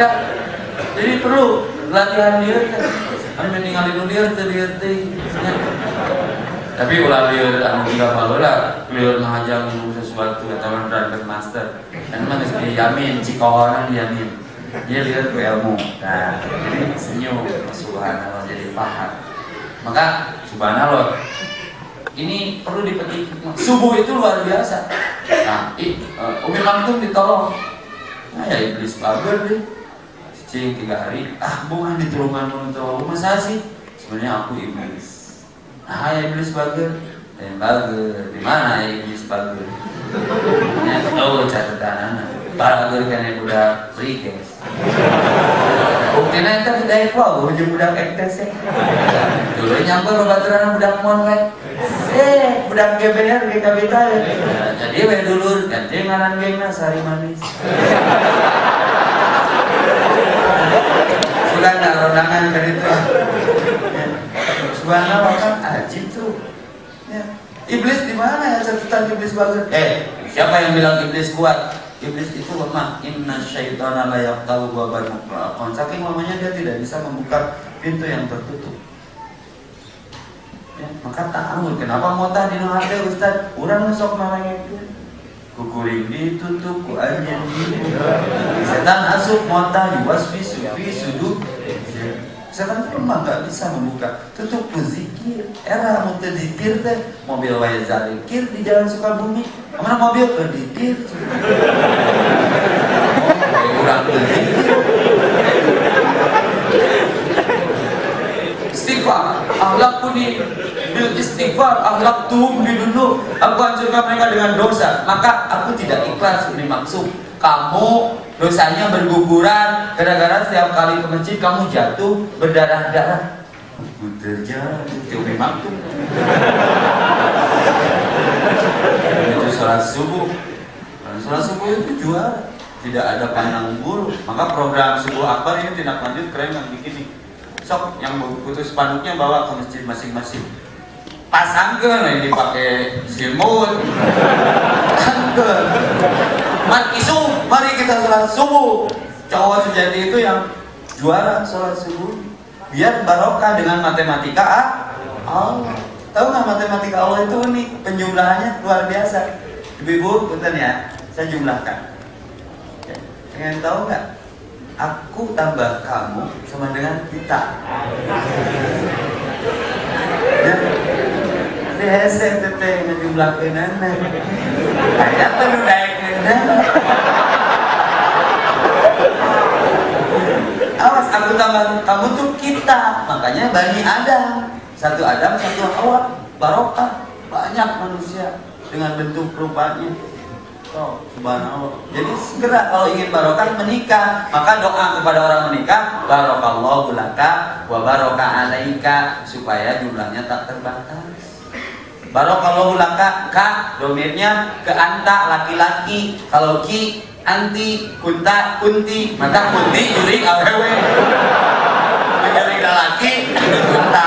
Ya, jadi perlu latihan lieur. Kami meninggalin lieur teu lieur teh. Tapi ulah lieur anu gila baheula, lieur mahajang sesuatu atau brand master. Dan geus dijamin cikohoran dijamin. Dia lihat ke ilmu. Nah, senyum subhanallah jadi paham. Maka subhanallah. Ini perlu dipetik. Subuh itu luar biasa. Nah uh, umi langsung ditolong. Nah ya iblis bager deh. Cing tiga hari ah bunga di turungan untuk masa sih? Sebenarnya aku iblis. Nah ya iblis bager dan bager di mana ya iblis bager ya oh catatan bager kan yang udah free guys buktinya itu tidak ekor ujung budak ektes ya dulu nyampe babaturan budak mon kan eh budak GBR di kabita ya jadi we dulur ganti ngaran gengna sari manis sudah nggak ulangan dari itu. Subhanallah kan ajib tuh. Ya. Iblis di mana ya catatan iblis bagus? Eh, siapa yang bilang iblis kuat? Iblis itu lemah. Inna syaitana la yaqtalu baban mukraqon. Saking lamanya dia tidak bisa membuka pintu yang tertutup. Ya, maka ta'amul. Kenapa mau tadi hati Ustaz? Urang sok marang itu. Kukuring ditutup ku anjeun Setan asup mota yuwaswisu fi Setan itu lemah nggak bisa membuka. Tutup zikir. Era mau zikir teh mobil waya zikir di jalan Sukabumi. Mana mobil ke dikir. Oh, kurang zikir. istighfar akhlak puni bil istighfar akhlak tuhum dulu aku hancurkan mereka dengan dosa maka aku tidak ikhlas ini maksud kamu dosanya berguguran gara-gara setiap kali ke masjid kamu jatuh berdarah-darah terjadi teori maktum itu sholat subuh. Sholat subuh itu juara. Tidak ada pandang bulu maka program subuh akbar ini tindak lanjut keren yang bikin nih sok yang putus spanduknya bawa ke masjid masing-masing pasangkan yang dipakai silmut. Pasangkan mari isu mari kita sholat subuh. Cowok sejati itu yang juara sholat subuh biar barokah dengan matematika ah, Allah. Tahu nggak matematika Allah itu unik penjumlahannya luar biasa. Ibu-ibu punten ya saya jumlahkan. Ya, pengen tahu nggak? Aku tambah kamu sama dengan kita. Ya di hese tete ngejumlahkeun anak aya teh nu daekna awas aku tambah kamu tuh kita. Makanya bani Adam. Satu Adam satu Hawa. Barokah. Banyak manusia dengan bentuk rupanya. Oh, subhanallah. Jadi segera kalau ingin barokah menikah, maka doa kepada orang menikah, barokallahu laka wa barokah alaika supaya jumlahnya tak terbatas. Barokallahu laka ka domirnya ke anta laki-laki, kalau ki anti kunta kunti, maka kunti juri awewe. Menjadi laki kunta.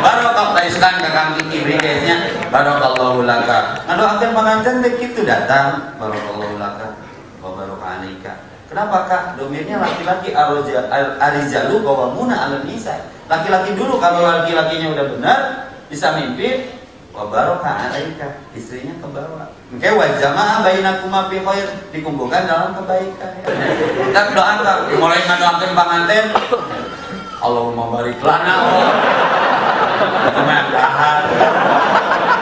Barokah taiskan ke kaki kiri kayaknya. Barokallahu laka Ngadoakan pengantin deh gitu datang. Barokallahu laka Wa barokah alaika Kenapa kak? Domirnya laki-laki aroja- ar- Arijalu bawa muna ala nisa Laki-laki dulu kalau laki-lakinya udah benar Bisa mimpi? Wa barokah alaika. Istrinya ke bawah. Wajama'a bainakuma fi khair. Dikumpulkan dalam kebaikan. Kita doakan Mulai ngadoakan pengantin. Allahumma barik lana. Allah Kemudahan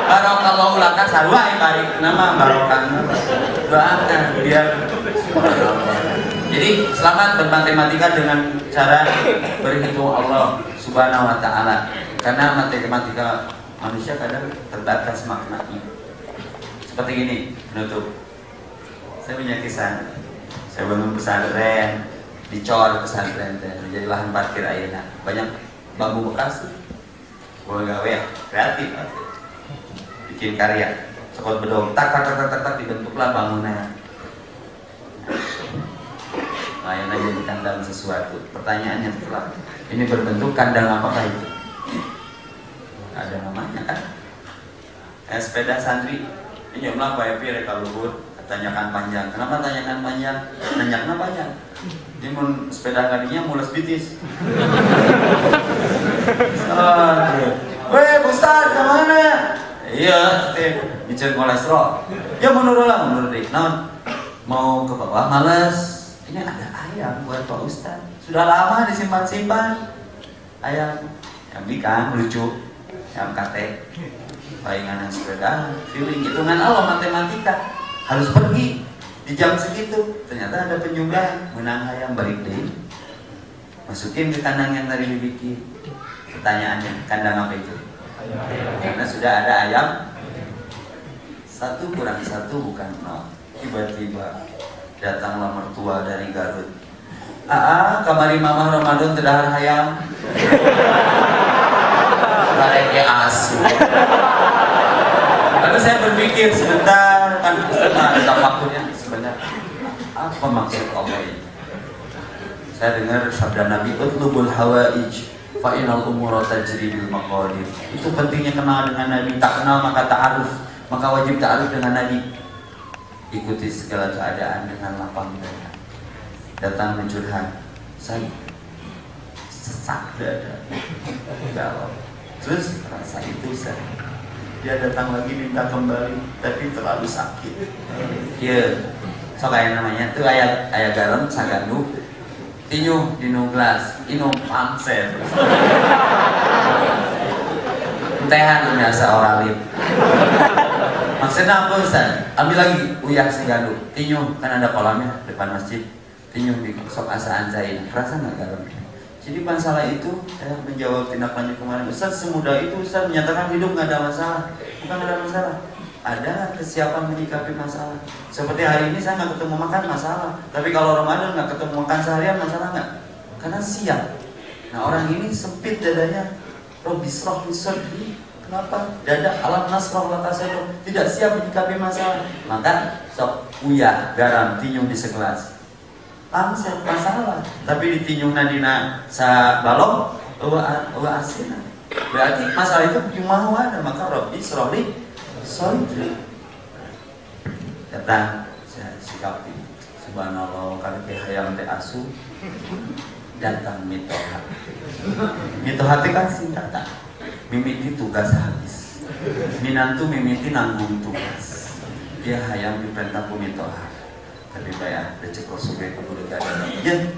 Barokallahu laka sarwa barik nama barokan doakan biar jadi selamat bermatematika dengan cara berhitung Allah subhanahu wa ta'ala. Karena matematika manusia kadang terbatas maknanya. Seperti ini penutup. Saya punya kisah. Saya bangun pesantren dicor pesantren teh menjadi lahan parkir ayeuna. Banyak bambu bekas gua gawe ya kreatif bikin karya. Sekot bedong tak tak tak tak tak, tak dibentuklah bangunan. Ayeuna jadi kandang sesuatu. Pertanyaannya setelah ini berbentuk kandang apakah itu ada namanya kan eh, sepeda santri ini jumlah Pak Epi reka luhur tanyakan panjang kenapa tanyakan panjang nanyakna panjang ini mun sepeda kadinya mules bitis. Weh, Ustaz, ke mana? Iya, teh bicara kolesterol. Ya menurut lah, menurut deh. Nah, mau ke bawah males. Ini ada ayam buat Pak Ustaz. Sudah lama disimpan-simpan. Ayam, yang ikan lucu, yang kate, palingan yang sepeda, feeling hitungan Allah matematika. Harus pergi di jam segitu. Ternyata ada penjumlahan menang ayam balik deh. Masukin ke kandang yang tadi dibikin. Pertanyaannya kandang apa itu? Karena sudah ada ayam. Satu kurang satu bukan nol. Tiba-tiba datanglah mertua dari Garut Aa, kamari mamah Ramadan tedahar hayam. Kareke asu. Lalu saya berpikir sebentar kan ada waktunya sebentar. Apa maksud Allah ini? Saya dengar sabda Nabi utlubul hawaij fa inal umura tajri bil maqadir. Itu pentingnya kenal dengan Nabi. Tak kenal maka ta'aruf. Maka wajib ta'aruf dengan Nabi. Ikuti segala keadaan dengan lapang dada datang mencurhat. Saya sesak dada. Galau terus rasa itu saya dia datang lagi minta kembali tapi terlalu sakit. Iya. So kayak namanya tuh ayat ayat garam sagandu. Tinyu di gelas. Inu pangset tehan biasa orang lip. Maksudnya apa Ustaz? ambil lagi uyah segandung tinyu kan ada kolamnya depan masjid di sok asa anjain perasa nggak garam jadi masalah itu saya menjawab tindak lanjut kemarin Ustaz semudah itu Ustaz menyatakan hidup nggak ada masalah bukan ada masalah ada kesiapan menyikapi masalah. Seperti hari ini saya nggak ketemu makan masalah, tapi kalau Ramadan nggak ketemu makan seharian masalah nggak? Karena siap. Nah orang ini sempit dadanya. Robi sroh sadri. Kenapa? Dada alam nasroh lakasedo tidak siap menyikapi masalah. Maka sok uyah garam tinyung di sekelas. Pangset masalah, tapi ditinyung nadina sa balong, wa asina. Berarti masalah itu cuma ada maka Robi srohli sorry datang saya sikapi. Subhanallah kali ke hayam teh asu datang mitoha mitoha teh kan datang. Mimiti tugas habis. Minantu mimiti nanggung tugas. Dia hayam diperintah ku mitoha tapi bayar suge kudu ada. Iya.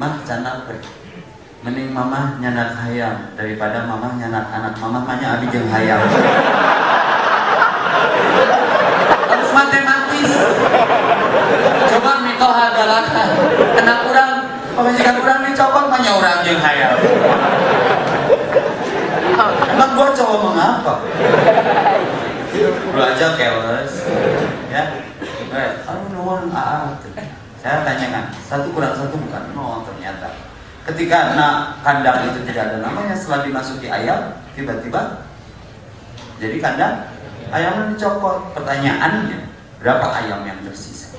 Mah can apa mending mama nyanak hayam daripada mama nyanak anak. Mama hanya abi jeung hayam. Harus matematis. Coba mitoha galaka anak kurang. Pemajikan kurang dicokot hanya orang yang hayal emang gua coba mengapa lu aja keles ya. Eh aduh nuhun ah saya tanyakan satu kurang satu bukan no ternyata. Ketika nak kandang itu tidak ada namanya setelah dimasuki ayam tiba-tiba jadi kandang ayamnya dicopot pertanyaannya berapa ayam yang tersisa?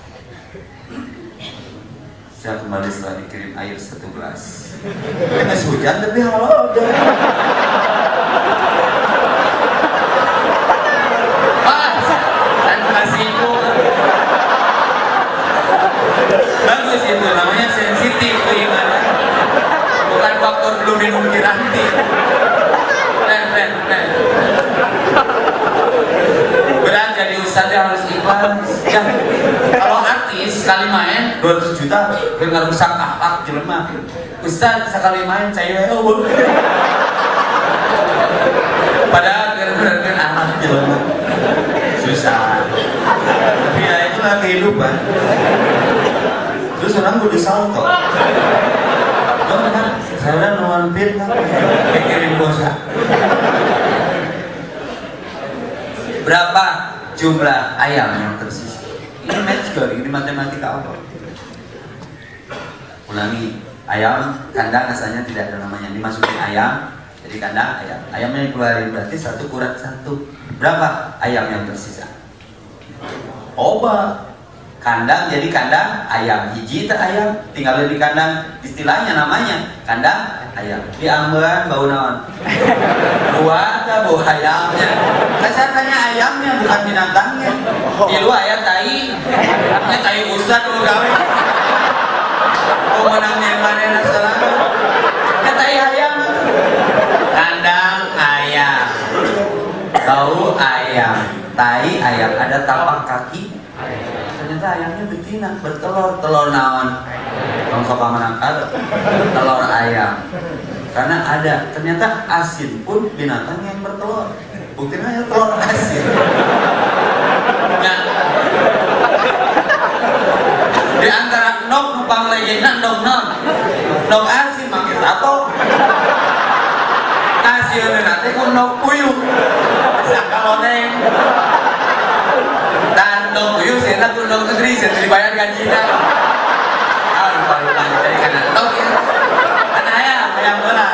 Saya kembali setelah dikirim air satu gelas. Kena hujan tapi halo udah pas dan kasih itu bagus itu namanya sensitif keimanan bukan faktor belum minum kiranti keren keren keren berat jadi ustadz harus ikhlas ya kalau artis sekali main 200 juta dengan rusak akhlak jelema. Ustadz sekali main cewek oh. Padahal gara-gara anak jelema. Susah. Tapi ya itulah kehidupan. Terus orang gue disalto dong kan saya nuan pir kan pikirin dosa berapa jumlah ayam yang tersisa ini match juga ini matematika apa? Ulangi ayam kandang asalnya tidak ada namanya. Dimasukin ayam jadi kandang ayam. Ayamnya dikeluarin berarti satu kurang satu. Berapa ayam yang tersisa? Obat kandang jadi kandang ayam. Hiji tak ayam tinggal di kandang. Istilahnya namanya kandang ayam. Di ambean bau naon? Buat bau ayamnya? Saya tanya ayamnya bukan binatangnya. Di luar ayam tai. Ini tai ustad lu gawe. Mau menang yang mana nasalah tai ayam. Kandang ayam. Bau ayam. Tai ayam. Ada tapak kaki ternyata ayamnya betina. Bertelur telur naon. Bangsa pamanang ada telur ayam. Karena ada ternyata asin pun binatang yang bertelur. Buktinya ya telur asin. Nah. Di antara nok numpang legenda nok non. Nok asin makin tato. Asin nanti kun nok puyuh. Sakaloneng dong yuk saya tuh dong negeri saya dibayar gajinya ah lupa lupa dari karena dong ya. Ayam ayam bola.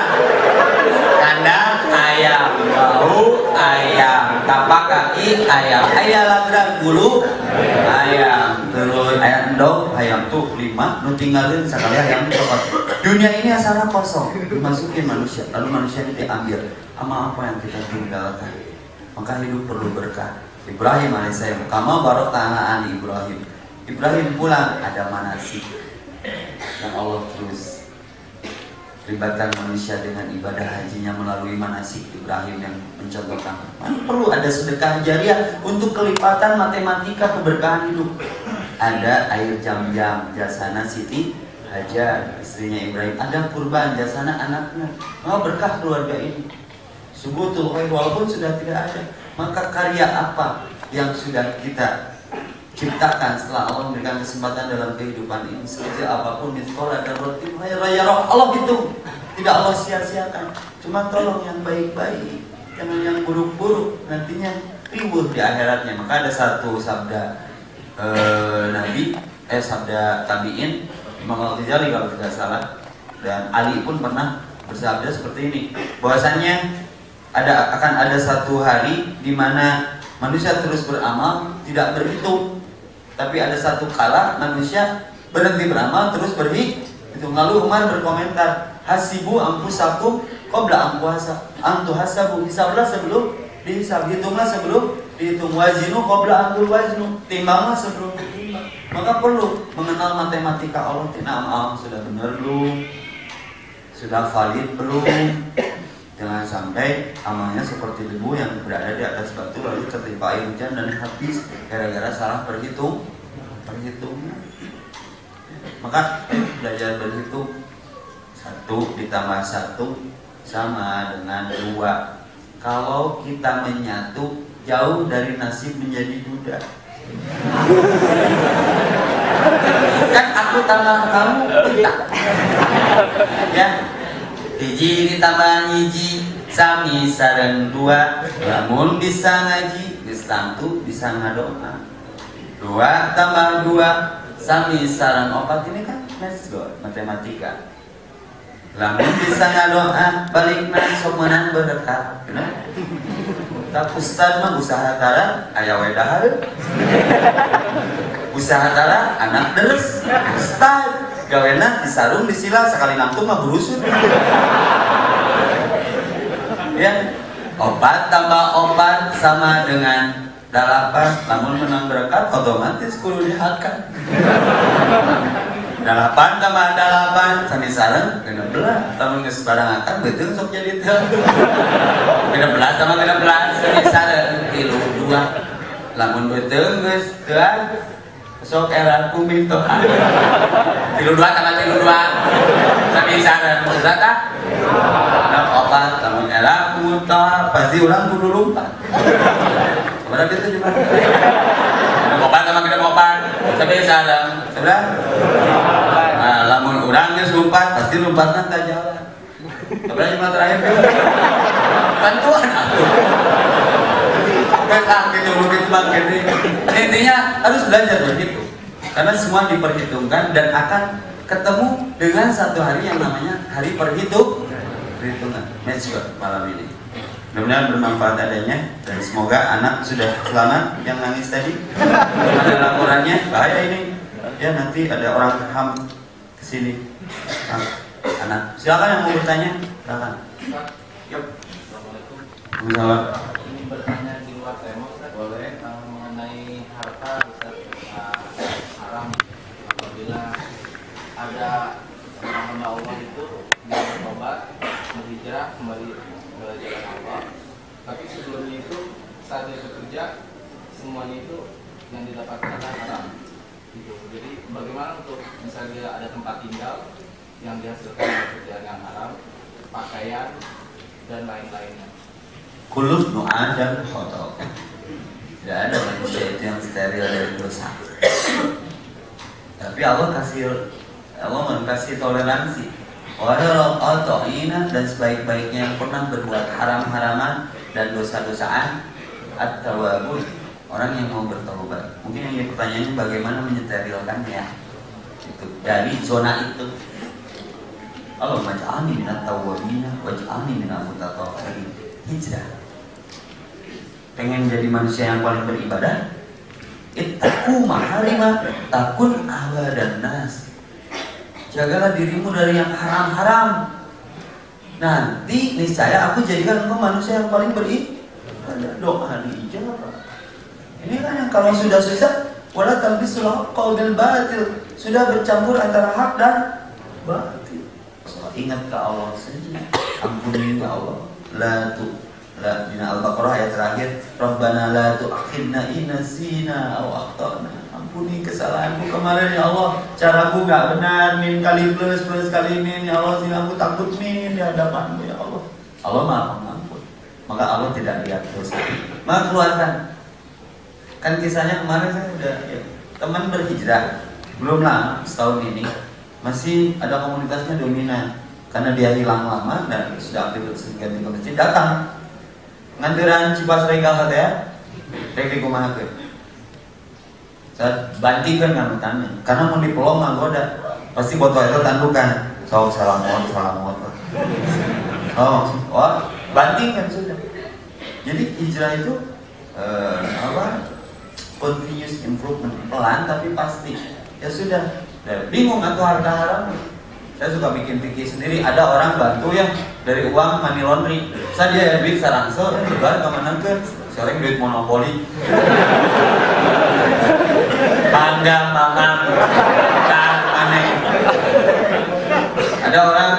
Kandang ayam bau ayam tapak kaki ayam ayam lagran bulu ayam terus ayam dong ayam tuh lima. Nu tinggalin sekali yang cokot dunia ini asalnya kosong dimasukin manusia. Lalu manusia itu diambil ama apa yang kita tinggalkan. Maka hidup perlu berkah Ibrahim alaihissalam. Kama tangan Ibrahim. Ibrahim pulang ada manasik. Yang Allah terus libatkan manusia dengan ibadah hajinya melalui manasik Ibrahim yang mencontohkan. Mana perlu ada sedekah jariah untuk kelipatan matematika keberkahan hidup? Ada air jam-jam jasana Siti Hajar istrinya Ibrahim. Ada kurban jasana anaknya. Mau berkah keluarga ini. Subutul khair walaupun sudah tidak ada maka karya apa yang sudah kita ciptakan setelah Allah memberikan kesempatan dalam kehidupan ini? Sekecil apa pun di sekolah dan roti raya roh Allah itu tidak Allah sia-siakan. Cuma tolong yang baik-baik jangan yang buruk-buruk. Nantinya ribuh di akhiratnya. Maka ada satu sabda eh, Nabi eh sabda tabiin Imam Al-Ghazali kalau tidak salah. Dan Ali pun pernah bersabda seperti ini. Bahwasannya ada akan ada satu hari di mana manusia terus beramal tidak berhitung tapi ada satu kala manusia berhenti beramal terus berhitung. Lalu Umar berkomentar, hasibu ampusakum qabla ampuasa. Antu hasabu hisablah sebelum dihisab, hitunglah sebelum dihitung wazinu qabla ampul wazinu. Timbanglah sebelum ditimbang. Maka perlu mengenal matematika Allah. Tina am sudah benar belum? Sudah valid belum? Jangan sampai amalnya seperti debu yang berada di atas batu lalu tertimpa air hujan dan habis gara-gara salah berhitung perhitungnya. Maka belajar berhitung satu ditambah satu sama dengan dua. Kalau kita menyatu jauh dari nasib menjadi duda. kan aku tambah kamu kita. Ya, hiji ditambah hiji sami sareng dua. Namun bisa ngaji geus tuh bisa ngadoa. Dua tambah dua sami sareng opat. Ini kan let's go matematika. Lamun bisa ngadoa balik na sok menang berkat tak ustad mah usaha tara aya we dahar. Usaha tara anak deres. Ustad gawena disarung disila sekali nangtung mah berusut. [laughs] Ya. Opat tambah opat sama dengan dalapan. Namun menang berkat otomatis kudu dihakan. [laughs] Dalapan tambah dalapan sami sareng kena belas tamun geus barang akan betul sok jadi teu. [laughs] Kena belas sama kena belas sami sareng tilu dua. Lamun betul geus sok era kumbing tuh [laughs] tilu dua tambah tilu dua sareng sudah tak nah opat tamun era kuta pasti ulang kudu lompat Berapa itu cuma? Opat sama kita opat, tapi sarang, sebelah. Nah, lamun urang geus lompat, pasti lompatna tak jalan. Sebelah cuma terakhir? Bantuan aku. Kan gitu mungkin bangkit Intinya harus belajar begitu. Karena semua diperhitungkan dan akan ketemu dengan satu hari yang namanya hari perhitung perhitungan. Match malam ini. Mudah-mudahan bermanfaat adanya dan semoga anak sudah selamat yang nangis tadi. ada laporannya bahaya ini. Ya nanti ada orang ham ke sini. Anak, silakan yang mau bertanya. Silakan. Yuk. Assalamualaikum. Ingin bertanya tema, Ustaz. boleh uh, mengenai harta Ustaz uh, haram. Apabila ada hamba Allah itu dia bertobat berhijrah kembali ke jalan Allah. Tapi sebelumnya itu saat dia bekerja semuanya itu yang didapatkan haram. Gitu. Jadi bagaimana untuk misalnya ada tempat tinggal yang dihasilkan pekerjaan yang haram pakaian dan lain-lainnya Kulus nu ada foto. Tidak ada manusia itu yang steril dari dosa. Tapi Allah kasih Allah kasih toleransi. Walau autoina dan sebaik-baiknya yang pernah berbuat haram-haraman dan dosa-dosaan atau orang yang mau bertobat. Mungkin yang pertanyaannya bagaimana menyeterilkannya itu dari zona itu. Allah maj'alni minat tawwabina waj'alni minat mutatawwabin. Hijrah. Pengen jadi manusia yang paling beribadah? Ittaqu maharima takun dan nas jagalah dirimu dari yang haram-haram. Nanti niscaya aku jadikan engkau manusia yang paling beribadah. Doa dijawab. Ini kan yang kalau sudah susah, wala talbisul haqqa bil batil. Sudah bercampur antara hak dan batil. Ingat ke Allah saja. Ampuni ya Allah. La tu min Al-Baqarah ayat terakhir, Rabbana la tu'akhidna in nasina aw akhtana. Ampuni kesalahanku kemarin ya Allah. Caraku gak benar, min kali plus plus kali min ya Allah. Sehingga aku takut min di hadapanmu ya Allah. Allah maha pengampun. Maka Allah tidak lihat dosa. Maka keluarkan kan kisahnya kemarin saya udah ya, teman berhijrah belum lama setahun ini masih ada komunitasnya dominan karena dia hilang lama dan sudah aktif ganti ke masjid datang ngantiran cipas regal rek kumaha ke saya bandingkan kan tanya karena mau dipelong goda pasti botol itu tandukan. So salam salam oh wah bandingkan sudah. Jadi hijrah itu eh, apa? Continuous improvement. Pelan tapi pasti. Ya sudah. Bingung atau harta haram saya suka bikin pikir sendiri. Ada orang bantu ya dari uang money laundry. Saya dia duit sarangsel eh, juga ke mana ke sering duit monopoli. Bangga mangan kan aneh. Ada orang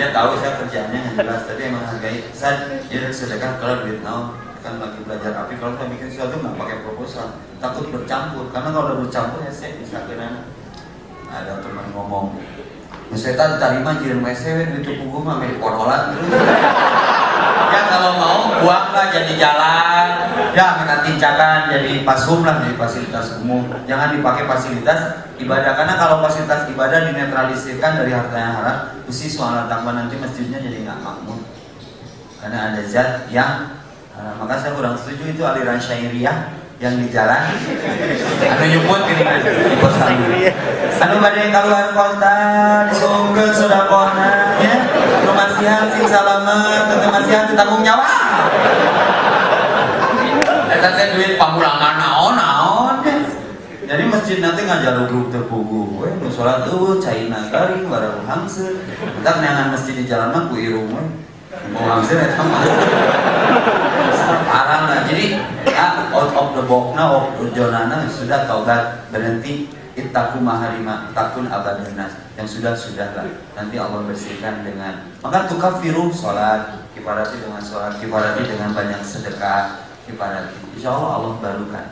ya tahu saya kerjanya yang jelas tapi emang hargai saya jadi sedekah kalau duit naon kan lagi belajar. Api kalau kita bikin sesuatu nggak pakai proposal. Takut bercampur. Karena kalau bercampur ya saya bisa kena ada teman ngomong Nusetan terima jiran WC itu punggung mah milik korolan terus ya kalau mau buanglah jadi jalan. Ya minta tincakan jadi pasum lah jadi fasilitas umum. Jangan dipakai fasilitas ibadah karena kalau fasilitas ibadah dinetralisirkan dari harta yang haram usi soal tambah nanti masjidnya jadi nggak makmur. Karena ada zat yang Nah, maka saya kurang setuju itu aliran syairiyah yang di jalan. Anu nyebut ini kosan. Anu badai keluar kota, sudah kona, ya. Rumah siang sing salamet, teu masihan teu tanggung nyawa. Eta teh duit pamulangan naon-naon. Jadi masjid nanti ngajar grup terpugu, we nu salat eueuh caina garing barang hangseut. Entar masjid di jalan mah ku. Mau hangseut eta mah parah lah. Jadi ya, out of the box na out of zonana sudah taubat berhenti. Itaku maharima takun abadunas yang sudah sudah lah. Nanti Allah bersihkan dengan maka tukafiru sholat. Kifarati dengan sholat kifarati dengan banyak sedekah kifarati. Insya Allah Allah barukan.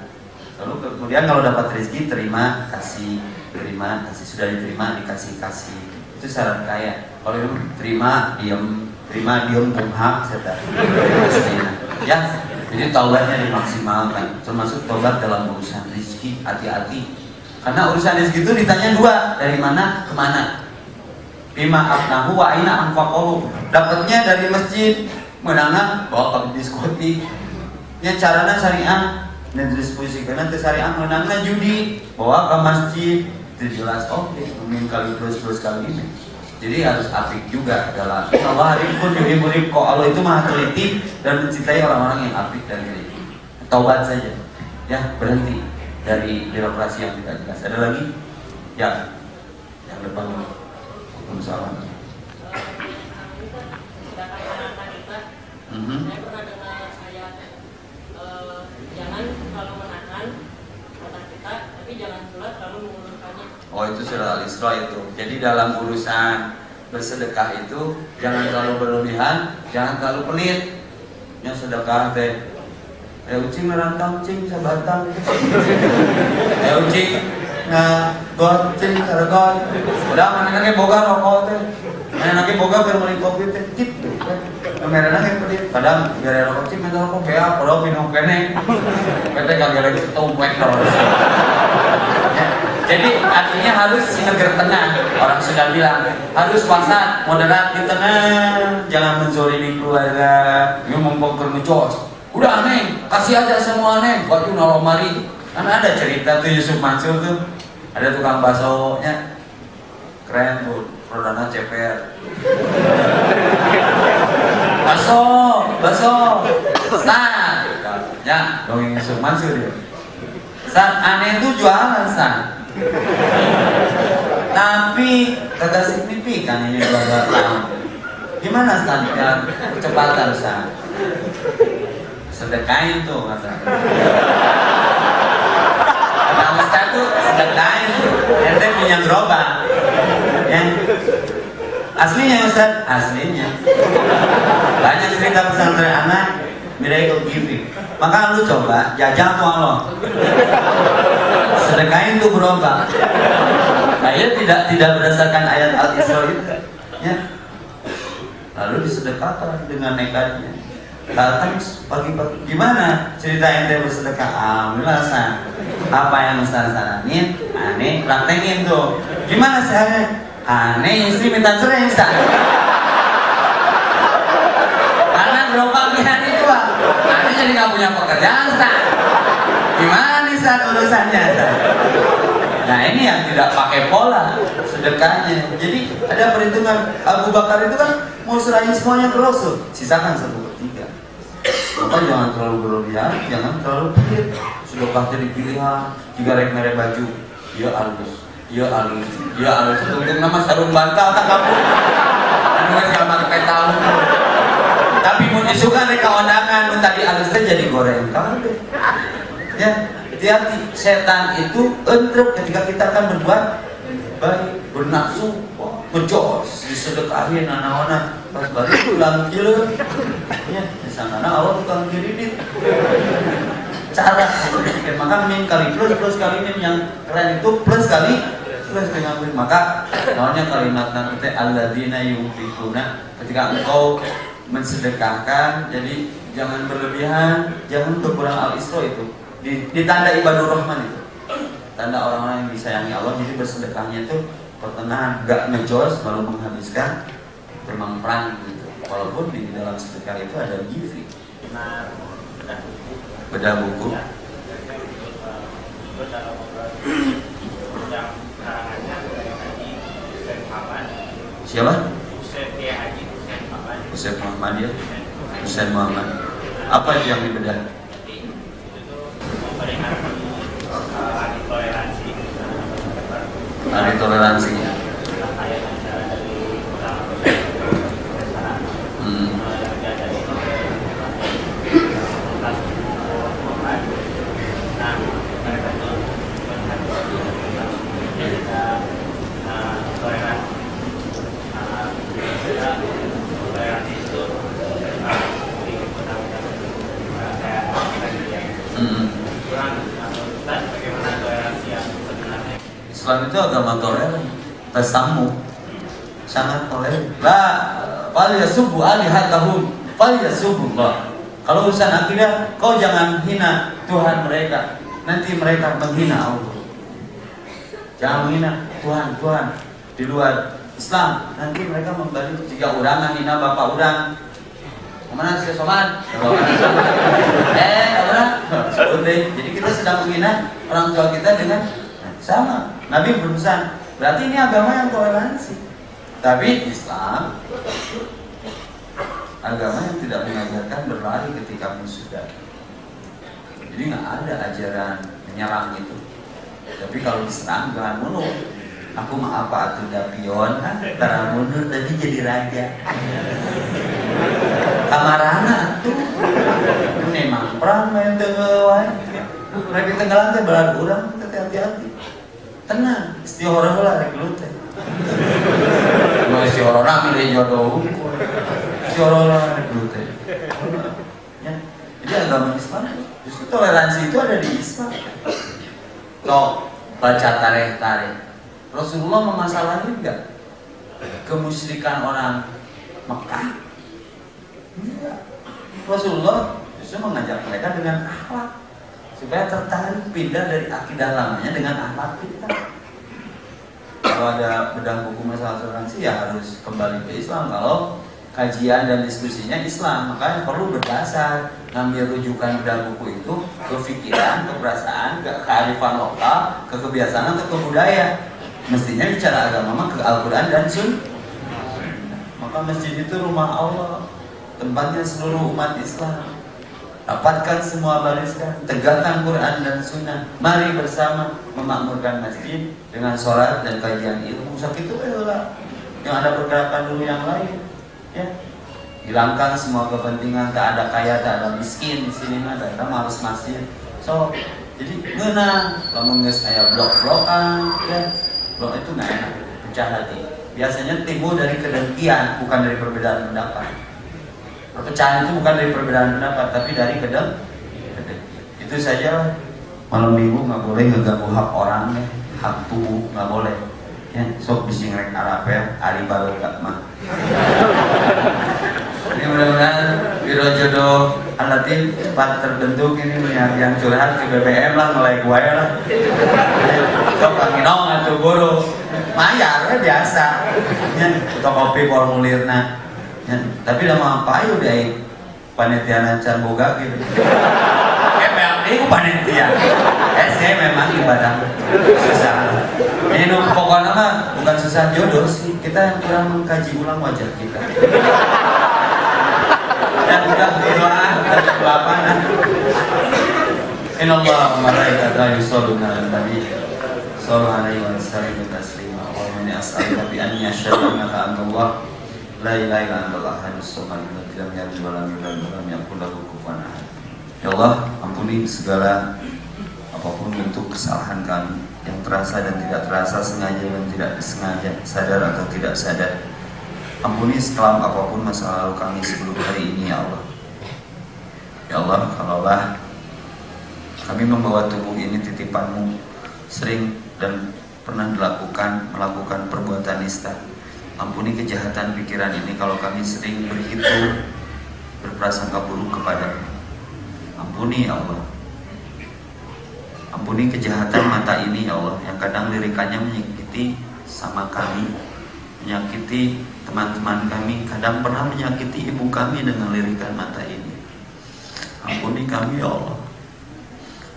Lalu kemudian kalau dapat rezeki terima kasih. Terima kasih. Sudah diterima dikasih kasih itu syarat kaya. Kalau terima diem terima diem bumhak saya ya jadi taubatnya dimaksimalkan termasuk taubat dalam urusan rezeki hati-hati. Karena urusan rezeki itu ditanya dua dari mana ke mana. Bima abnahu wa aina anfaqahu. Dapatnya dari masjid menangah bawa ke diskotik. Ya caranya syariah dan karena ke syariah menangah judi bawa ke masjid. Itu jelas oke okay. mungkin kali terus terus kali ini jadi harus apik juga adalah Allah pun yuhibbu kok Allah itu maha teliti dan mencintai orang-orang yang apik dan teliti. Taubat saja. Ya, berhenti dari birokrasi yang tidak jelas. Ada lagi? Ya. Yang depan. Waalaikumsalam. Mm -hmm. Saya pernah dengar ayat uh, jangan selalu menahan kata kita, tapi jangan pula selalu mengulurkannya. Oh itu sudah al-Isra itu. Jadi dalam urusan bersedekah itu jangan terlalu berlebihan, jangan terlalu pelit. Yang sedekah teh Ya ucing merantang cing bisa batang. [laughs] Ya ucing nah god cing cara god. Udah mana nake boga rokok teh. Mana nake boga beli kopi teh tip. Kamera nake pelit. Kadang biar rokok cing minta rokok kayak kalau minum kene. Kete kagak lagi tumpek terus. Jadi artinya harus negeri tengah. Orang sudah bilang harus wasat, moderat di tengah. Jangan menzolimi keluarga. Ini mumpung ngecos. Udah aneh, kasih aja semua aneh. Baju nolomari. Kan ada cerita tuh Yusuf Mansur tuh. Ada tukang bakso-nya. Keren tuh, rodana ceper. Bakso, bakso. San. Ya, dongeng Yusuf Mansur dia. San aneh itu jualan san tapi kagak signifikan ini dua tahun. Gimana standar kecepatan Ustaz? Sedekain tuh kata. Kata Ustaz tuh sedekain. Tuh ente punya gerobak. Ya. Aslinya Ustaz? Aslinya. Banyak cerita pesantren anak miracle giving. Maka lu coba jajal tuh Allah sedekain tuh gerobak saya tidak tidak berdasarkan ayat al-isra itu ya. Lalu disedekahkan dengan nekatnya datang pagi-pagi gimana? Cerita ente bersedekah. Alhamdulillah Ustaz. Apa yang Ustaz saranin? Aneh praktekin tuh. Gimana sehari? Aneh istri minta cerai Ustaz. Karena gerobaknya itu Pak. Aneh jadi nggak punya pekerjaan Ustaz urusannya Nah ini yang tidak pakai pola sedekahnya. Jadi ada perhitungan Abu Bakar itu kan mau serahin semuanya ke Rasul, sisakan satu per tiga. Maka jangan terlalu berlebihan, jangan terlalu pelit. Sedekah jadi pilihan, jika rek merek baju, ya alus, ya alus, ya alus. Untung nama sarung bantal tak kamu. Anu geus pakai tahu. Tapi mau disuka rek kawandangan, mun tadi alusnya jadi goreng kabeh. Ya, hati-hati setan itu entrep ketika kita akan berbuat baik bernafsu wah ngejos disedekahin anak-anak pas balik pulang gila ya disangka Allah tukang kirimin cara berpikir maka min kali plus plus kali min yang keren itu plus kali plus dengan plus maka namanya kalimat nanti alladzina yunfikuna ketika engkau mensedekahkan jadi jangan berlebihan jangan berkurang al-isra itu di, di tanda ibadur rahman itu. Tanda orang-orang yang disayangi Allah jadi bersedekahnya itu pertengahan. Gak ngejos lalu menghabiskan memang perang gitu. Walaupun di dalam sedekah itu ada gizi Nah, bedah buku. siapa? Hussein Muhammad, ya. Hussein Muhammad. Apa yang dibedah Jadi, itu tuh memperingati eh, hari toleransi eh, masyarakat. hari toleransi Nah, kayak misalnya dari orang desa, hmm. eh, yang dia dari komunitas Muhammad. Nah, mereka tuh melihat dia tidak eh, toleransi. Nah, kita toleransi itu eh, di undang-undang eh, kayak tadi ya. Hmm. kurang menurut Ustaz bagaimana toleransi yang sebenarnya Islam itu agama toleran tasamu sangat toleran la fal yasubu alihatahum. Fal yasubullah kalau urusan akidah kau jangan hina Tuhan mereka. Nanti mereka menghina Allah. Jangan menghina Tuhan Tuhan. Di luar Islam nanti mereka membalik jika orang hina bapak orang. Ke mana sih soman? [laughs] eh, orang. Jadi kita sedang menghina orang tua kita dengan sama. Nabi berpesan, berarti ini agama yang toleransi. Tapi Islam agama yang tidak mengajarkan berlari ketika musuh Jadi nggak ada ajaran menyerang itu. Tapi kalau diserang jangan mundur. Aku mah apa tuh dapion? Tara mundur tadi jadi raja. Kamarana tuh. Memang perang main tenggelam. Mereka tenggelam teh belar urang teh hati-hati. Tenang, istihoroh lah rek lu teh. Mau istihoroh na milih jodoh. Istihoroh lah rek lu teh. Ya. Jadi agama Islam justru toleransi itu ada di Islam. Toh baca tareh-tareh. Rasulullah memasalahi enggak kemusyrikan orang Mekah? Enggak. Rasulullah justru mengajak mereka dengan akhlak supaya tertarik pindah dari akidah lamanya dengan akhlak kita. Kalau ada bedah buku masalah toleransi ya harus kembali ke Islam. Kalau kajian dan diskusinya Islam, makanya perlu berdasar ngambil rujukan bedah buku itu ke pikiran, ke perasaan, ke kearifan lokal, ke kebiasaan atau ke budaya. Mestinya bicara agama ke Al-Quran dan Sun. Maka masjid itu rumah Allah, tempatnya seluruh umat Islam. Rapatkan semua barisan, tegakkan Quran dan Sunnah. Mari bersama memakmurkan masjid dengan sholat dan kajian ilmu. Sakit itu adalah yang ada pergerakan dulu yang lain. Ya, hilangkan semua kepentingan. Tak ada kaya, tak ada miskin di sini mah. Datang harus masjid. So, jadi ngena, kalau nggak kayak blok-blokan, ya, blok itu nggak enak, pecah hati. Biasanya timbul dari kedengkian, bukan dari perbedaan pendapat. Perpecahan itu bukan dari perbedaan pendapat, tapi dari kedeng. Itu saja malam minggu nggak boleh ngeganggu hak orang ya, hak tubuh nggak boleh. Ya, sok bisa ngerek Arab ya, Ali baru gak mah. Ini mudah-mudahan biro jodoh alatin cepat terbentuk ini yang, yang curhat ke BBM lah mulai gue lah. Sok kanginong atau guru, mayar ya biasa. Ya, fotokopi formulirnya ya, tapi udah apa ayo deh panitia nancan boga gitu. [laughs] Memang itu panitia. Eh saya memang ibadah susah. Ini no, pokoknya mah bukan susah jodoh sih. Kita yang kurang mengkaji ulang wajah kita. Dan udah doa dan kelapanan Inna Allah wa malaikatahu yusalluna 'alan nabi sallallahu alaihi wa sallam taslima wa man yas'aluka bi an yashhadu annaka antallah La ilaha Ya Allah, ampuni segala apa pun bentuk kesalahan kami yang terasa dan tidak terasa, sengaja dan tidak sengaja, sadar atau tidak sadar. Ampuni sekelam apa pun masa lalu kami sebelum hari ini ya Allah. Ya Allah, kalaulah kami membawa tubuh ini titipanmu sering dan pernah dilakukan melakukan perbuatan nista Ampuni kejahatan pikiran ini kalau kami sering berhitung berprasangka buruk kepada Ampuni ya Allah. Ampuni kejahatan mata ini ya Allah yang kadang lirikannya menyakiti sama kami, menyakiti teman-teman kami, kadang pernah menyakiti ibu kami dengan lirikan mata ini. Ampuni kami ya Allah.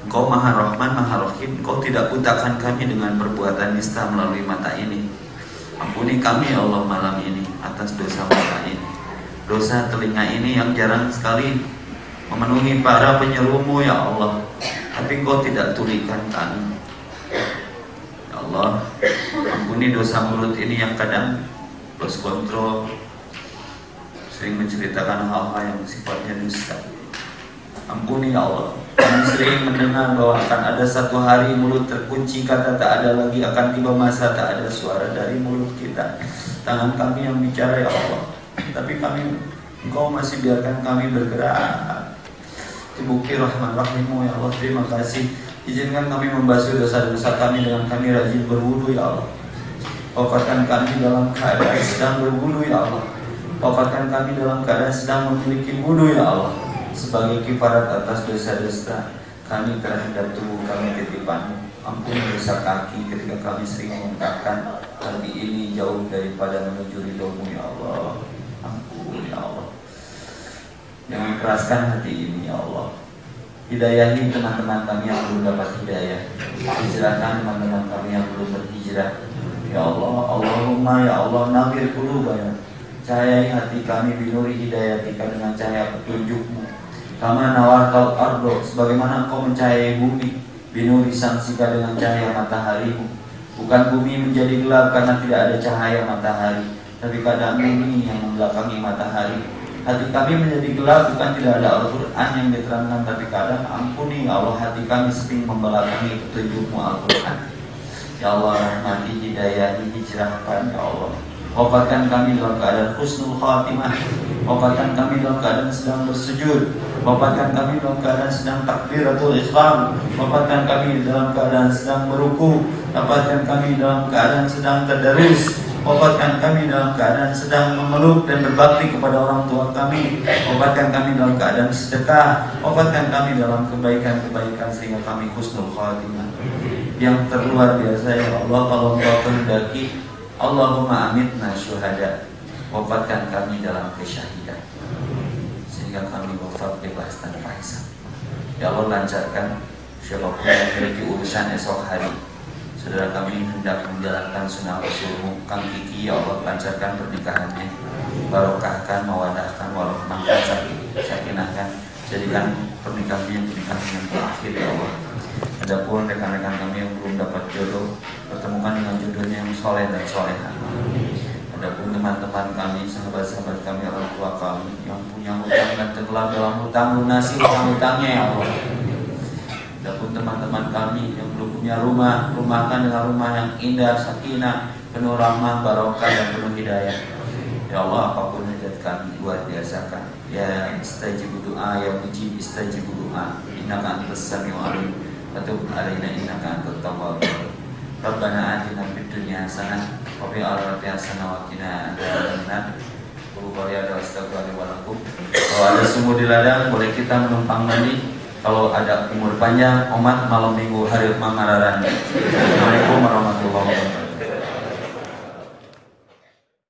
Engkau maha rahman, maha rahim Engkau tidak butakan kami dengan perbuatan nista melalui mata ini Ampuni kami ya Allah malam ini atas dosa mata ini. Dosa telinga ini yang jarang sekali memenuhi para penyerumu ya Allah. Tapi kau tidak tulikan kami. Ya Allah Ampuni dosa mulut ini yang kadang lost control Sering menceritakan hal-hal yang sifatnya dusta Ampuni ya Allah. Kami sering mendengar bahwa akan ada satu hari mulut terkunci Kata tak ada lagi akan tiba masa tak ada suara dari mulut kita. Tangan kami yang bicara ya Allah. Tapi kami Engkau masih biarkan kami bergerak. Terbukti rahmat rahimmu ya Allah. Terima kasih. Izinkan kami membasuh dosa-dosa kami dengan kami rajin berwudu ya Allah. Wafatkan kami dalam keadaan sedang berwudu ya Allah. Wafatkan kami dalam keadaan sedang memiliki wudu ya Allah sebagai kifarat atas dosa-dosa kami terhadap tubuh kami titipan ampuni dosa kaki ketika kami sering mengungkapkan hati ini jauh daripada menuju ridhomu ya Allah. Ampun ya Allah. Yang mengeraskan hati ini ya Allah. Hidayahi teman-teman kami yang belum dapat hidayah. Hijrahkan teman-teman kami yang belum berhijrah. Ya Allah Allahumma ya Allah nawir qulubana. Cahayai hati kami binuri hidayatika dengan cahaya petunjukmu Kama nawartal ardo Sebagaimana engkau mencahayai bumi Binuri sangsika dengan cahaya mataharimu Bukan bumi menjadi gelap karena tidak ada cahaya matahari Tapi kadang bumi yang membelakangi matahari. Hati kami menjadi gelap bukan tidak ada Al-Quran yang diterangkan Tapi kadang ampuni ya Allah hati kami sering membelakangi petunjukmu Al-Quran. Ya Allah rahmati hidayahi hijrahkan ya Allah. Wafatkan kami dalam keadaan husnul khatimah Wafatkan kami dalam keadaan sedang bersujud. Wafatkan kami dalam keadaan sedang takbiratul ikhram Wafatkan kami dalam keadaan sedang meruku Wafatkan kami dalam keadaan sedang terdarus Wafatkan kami dalam keadaan sedang memeluk dan berbakti kepada orang tua kami. Wafatkan kami dalam keadaan sedekah. Wafatkan kami dalam kebaikan-kebaikan Sehingga kami husnul khatimah. Yang terluar biasa ya Allah Kalau engkau kehendaki Allahumma amitna syuhada Wafatkan kami dalam kesyahidan. Sehingga kami wafat bebas tanpa hisab Ya Allah lancarkan Siapa pun yang memiliki urusan esok hari. Saudara kami hendak menjalankan sunnah Rasulmu Kang Kiki ya Allah lancarkan pernikahannya. Barokahkan, mawadahkan, warahmahkan, sakinahkan. Jadikan pernikahan ini pernikahan yang terakhir ya Allah. Adapun rekan-rekan kami yang belum dapat jodoh pertemukan dengan jodohnya yang soleh dan soleha Adapun teman-teman kami, sahabat-sahabat kami, orang tua kami yang punya hutang dan tenggelam dalam hutang lunasi hutang-hutangnya ya Allah Adapun teman-teman kami yang belum punya rumah, rumahkan dengan rumah yang indah, sakinah, penuh rahmah, barokah dan penuh hidayah. Ya Allah, apa pun hajat kami luar biasakan. Ya istajib doa, ya mujib istajib doa. Innaka antas samiu alim. Fatub alaina innaka antat tawwab. Rabbana atina fid dunya hasanah wa fil akhirati hasanah wa qina adzabannar. Qul ada astagfirullahaladzim. Kalau ada sumur di ladang, boleh kita menumpang mandi kalau ada umur panjang, umat malam minggu hari mangararan. Assalamualaikum warahmatullahi wabarakatuh.